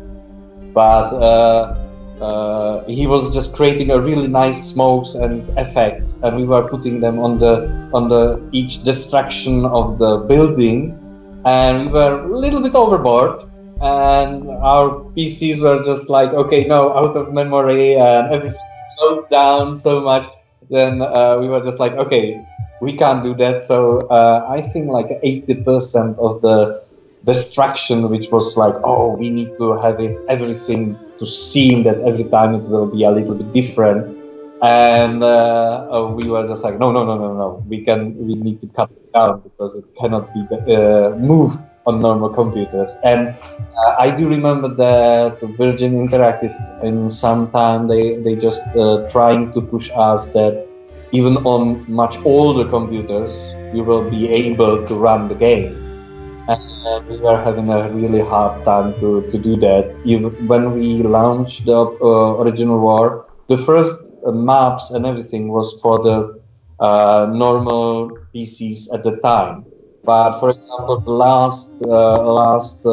but uh, he was just creating a really nice smokes and effects and we were putting them on the on the each destruction of the building and we were a little bit overboard and our pcs were just like okay no out of memory and everything slowed down so much then uh, we were just like okay we can't do that. So uh, i think like 80% of the destruction which was like oh we need to have it everything to seem that every time it will be a little bit different and uh, uh, we were just like, no, no, no, no, no, we can, we need to cut it down because it cannot be uh, moved on normal computers. And uh, I do remember that Virgin Interactive, in some time, they they just uh, trying to push us that even on much older computers, you will be able to run the game. And we were having a really hard time to, to do that. Even when we launched the uh, original war, the first uh, maps and everything was for the uh, normal PCs at the time. But for example, the last uh, last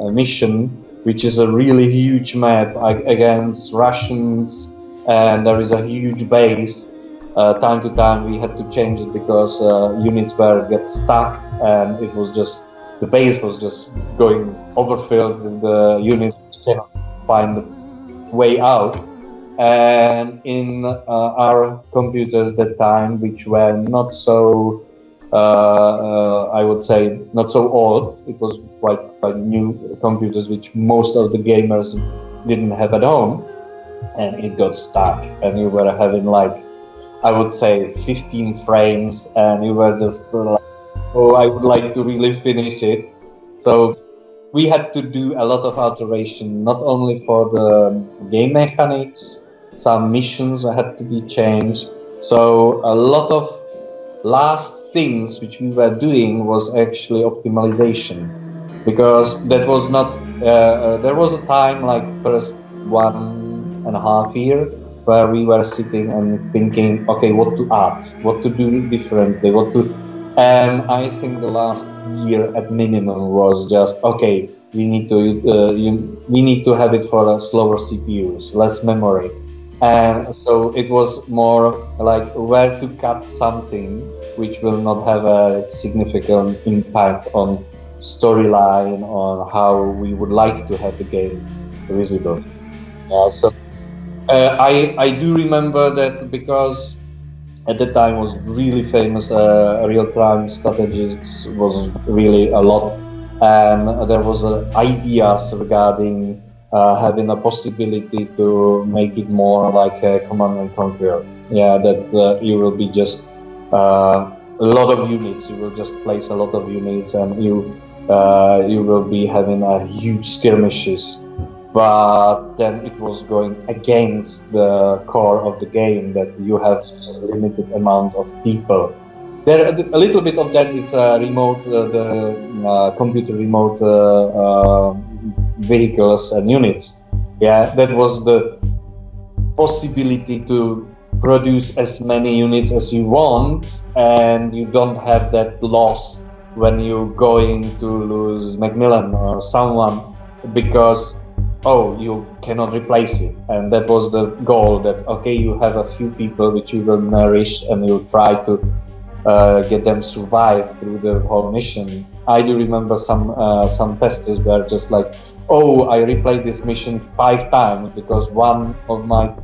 mission, which is a really huge map against Russians, and there is a huge base. Uh, time to time we had to change it because uh, units were get stuck and it was just the base was just going overfilled and the units cannot find the way out and in uh, our computers that time, which were not so, uh, uh, I would say, not so old. It was quite quite new computers, which most of the gamers didn't have at home, and it got stuck, and you were having like, I would say, 15 frames, and you were just like, oh, I would like to really finish it. So we had to do a lot of alteration, not only for the game mechanics, some missions had to be changed. So a lot of last things which we were doing was actually optimization because that was not uh, uh, there was a time like first one and a half year where we were sitting and thinking okay what to add? What to do differently? What to and i think the last year at minimum was just okay we need to uh, you, we need to have it for slower cpus less memory. And so it was more like where to cut something which will not have a significant impact on storyline or how we would like to have the game visible. So uh, I I do remember that because at the time was really famous. Uh, real time strategies was really a lot, and there was uh, ideas regarding uh, having a possibility to make it more like a command and conquer. Yeah, that uh, you will be just a lot of units. You will just place a lot of units, and you you will be having a huge skirmishes. But then it was going against the core of the game that you have just a limited amount of people. There, a little bit of that. A remote, uh, the uh, computer remote vehicles and units. Yeah, that was the possibility to produce as many units as you want, and you don't have that loss when you're going to lose Macmillan or someone because oh you cannot replace it and that was the goal that okay you have a few people which you will nourish and you try to uh, get them survive through the whole mission i do remember some uh, some testers were just like oh, I replayed this mission five times because one of my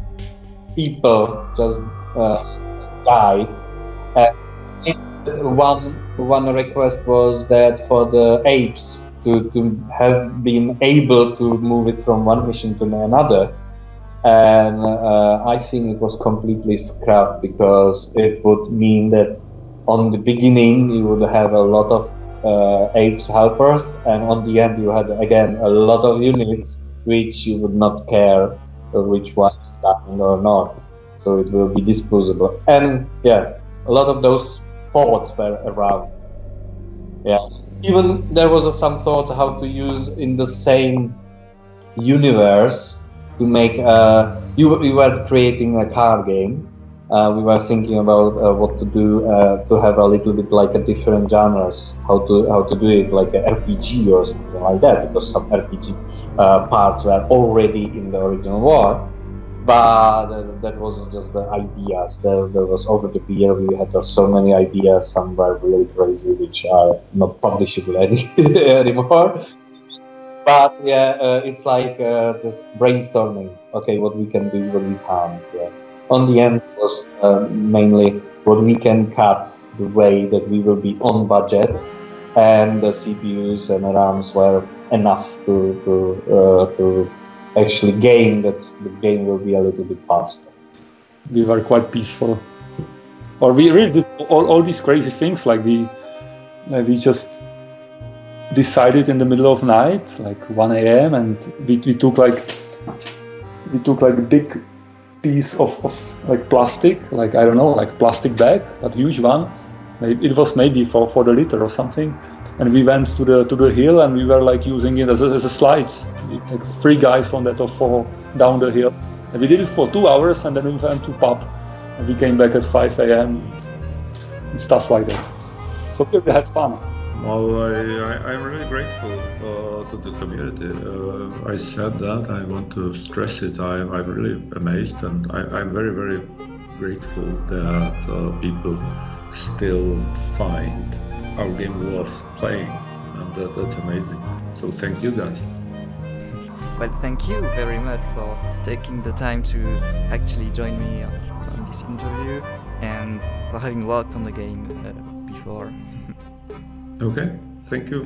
people just uh, died. And one one request was that for the apes to, to have been able to move it from one mission to another. And uh, I think it was completely scrapped because it would mean that on the beginning you would have a lot of uh, apes helpers, and on the end you had again a lot of units which you would not care which one is dying or not. So it will be disposable. And yeah, a lot of those thoughts were around. Yeah, even there was some thoughts how to use in the same universe to make. Uh, you you were creating a card game uh, we were thinking about uh, what to do uh, to have a little bit like a different genres, how to how to do it like an RPG or something like that, because some RPG uh, parts were already in the original war. But that was just the ideas. There, there was over the year we had so many ideas. Some were really crazy, which are not publishable any, anymore. But yeah, uh, it's like uh, just brainstorming. Okay, what we can do, what we can't. Yeah on the end was uh, mainly what we can cut the way that we will be on budget and the CPUs and RAMs were enough to to uh, to actually gain that the game will be a little bit faster. we were quite peaceful. Or we really did all, all these crazy things like we we just decided in the middle of night, like 1 a.m., and we, we took like we took like a big piece of, of like plastic, like I don't know, like plastic bag, that huge one. It was maybe for, for the litter or something. And we went to the to the hill and we were like using it as a, as a slides. Like three guys on that or four down the hill. And we did it for two hours and then we went to pub. And we came back at 5 a.m. and stuff like that. So we had fun. Well, I, am really grateful uh, to the community. Uh, I said that, I want to stress it. I, am really amazed and I, am very, very grateful that uh, people still find our game worth playing. And that, that's amazing. So thank you guys. Well, thank you very much for taking the time to actually join me on this interview and for having worked on the game uh, before. Okay, thank you.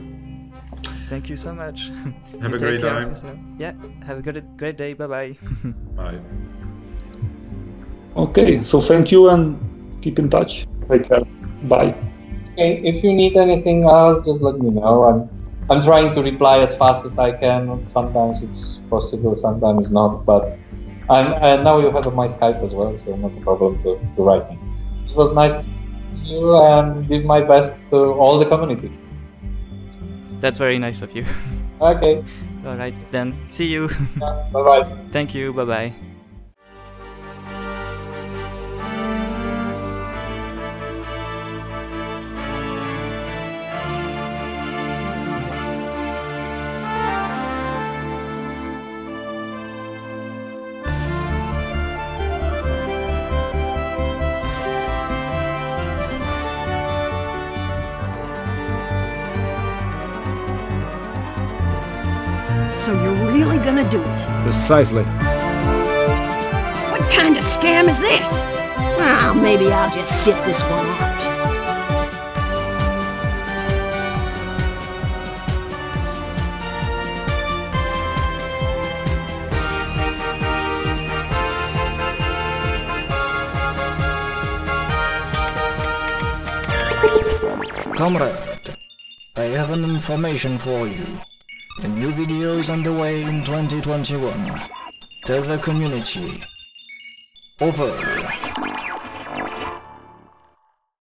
Thank you so much. Have a great time. Yeah, have a good great day. Bye bye. bye. Okay, so thank you and keep in touch. Take care. Bye. Okay, if you need anything else, just let me know. I'm I'm trying to reply as fast as I can. Sometimes it's possible, sometimes not. But I'm uh, now you have my Skype as well, so not a problem to, to write me. It was nice to you and give my best to all the community. That's very nice of you. Okay. All right, then. See you. Yeah, bye bye. Thank you. Bye bye. Precisely. What kind of scam is this? Well, maybe I'll just sit this one out. Comrade, I have an information for you. A new video is underway in 2021. Tell the community. Over.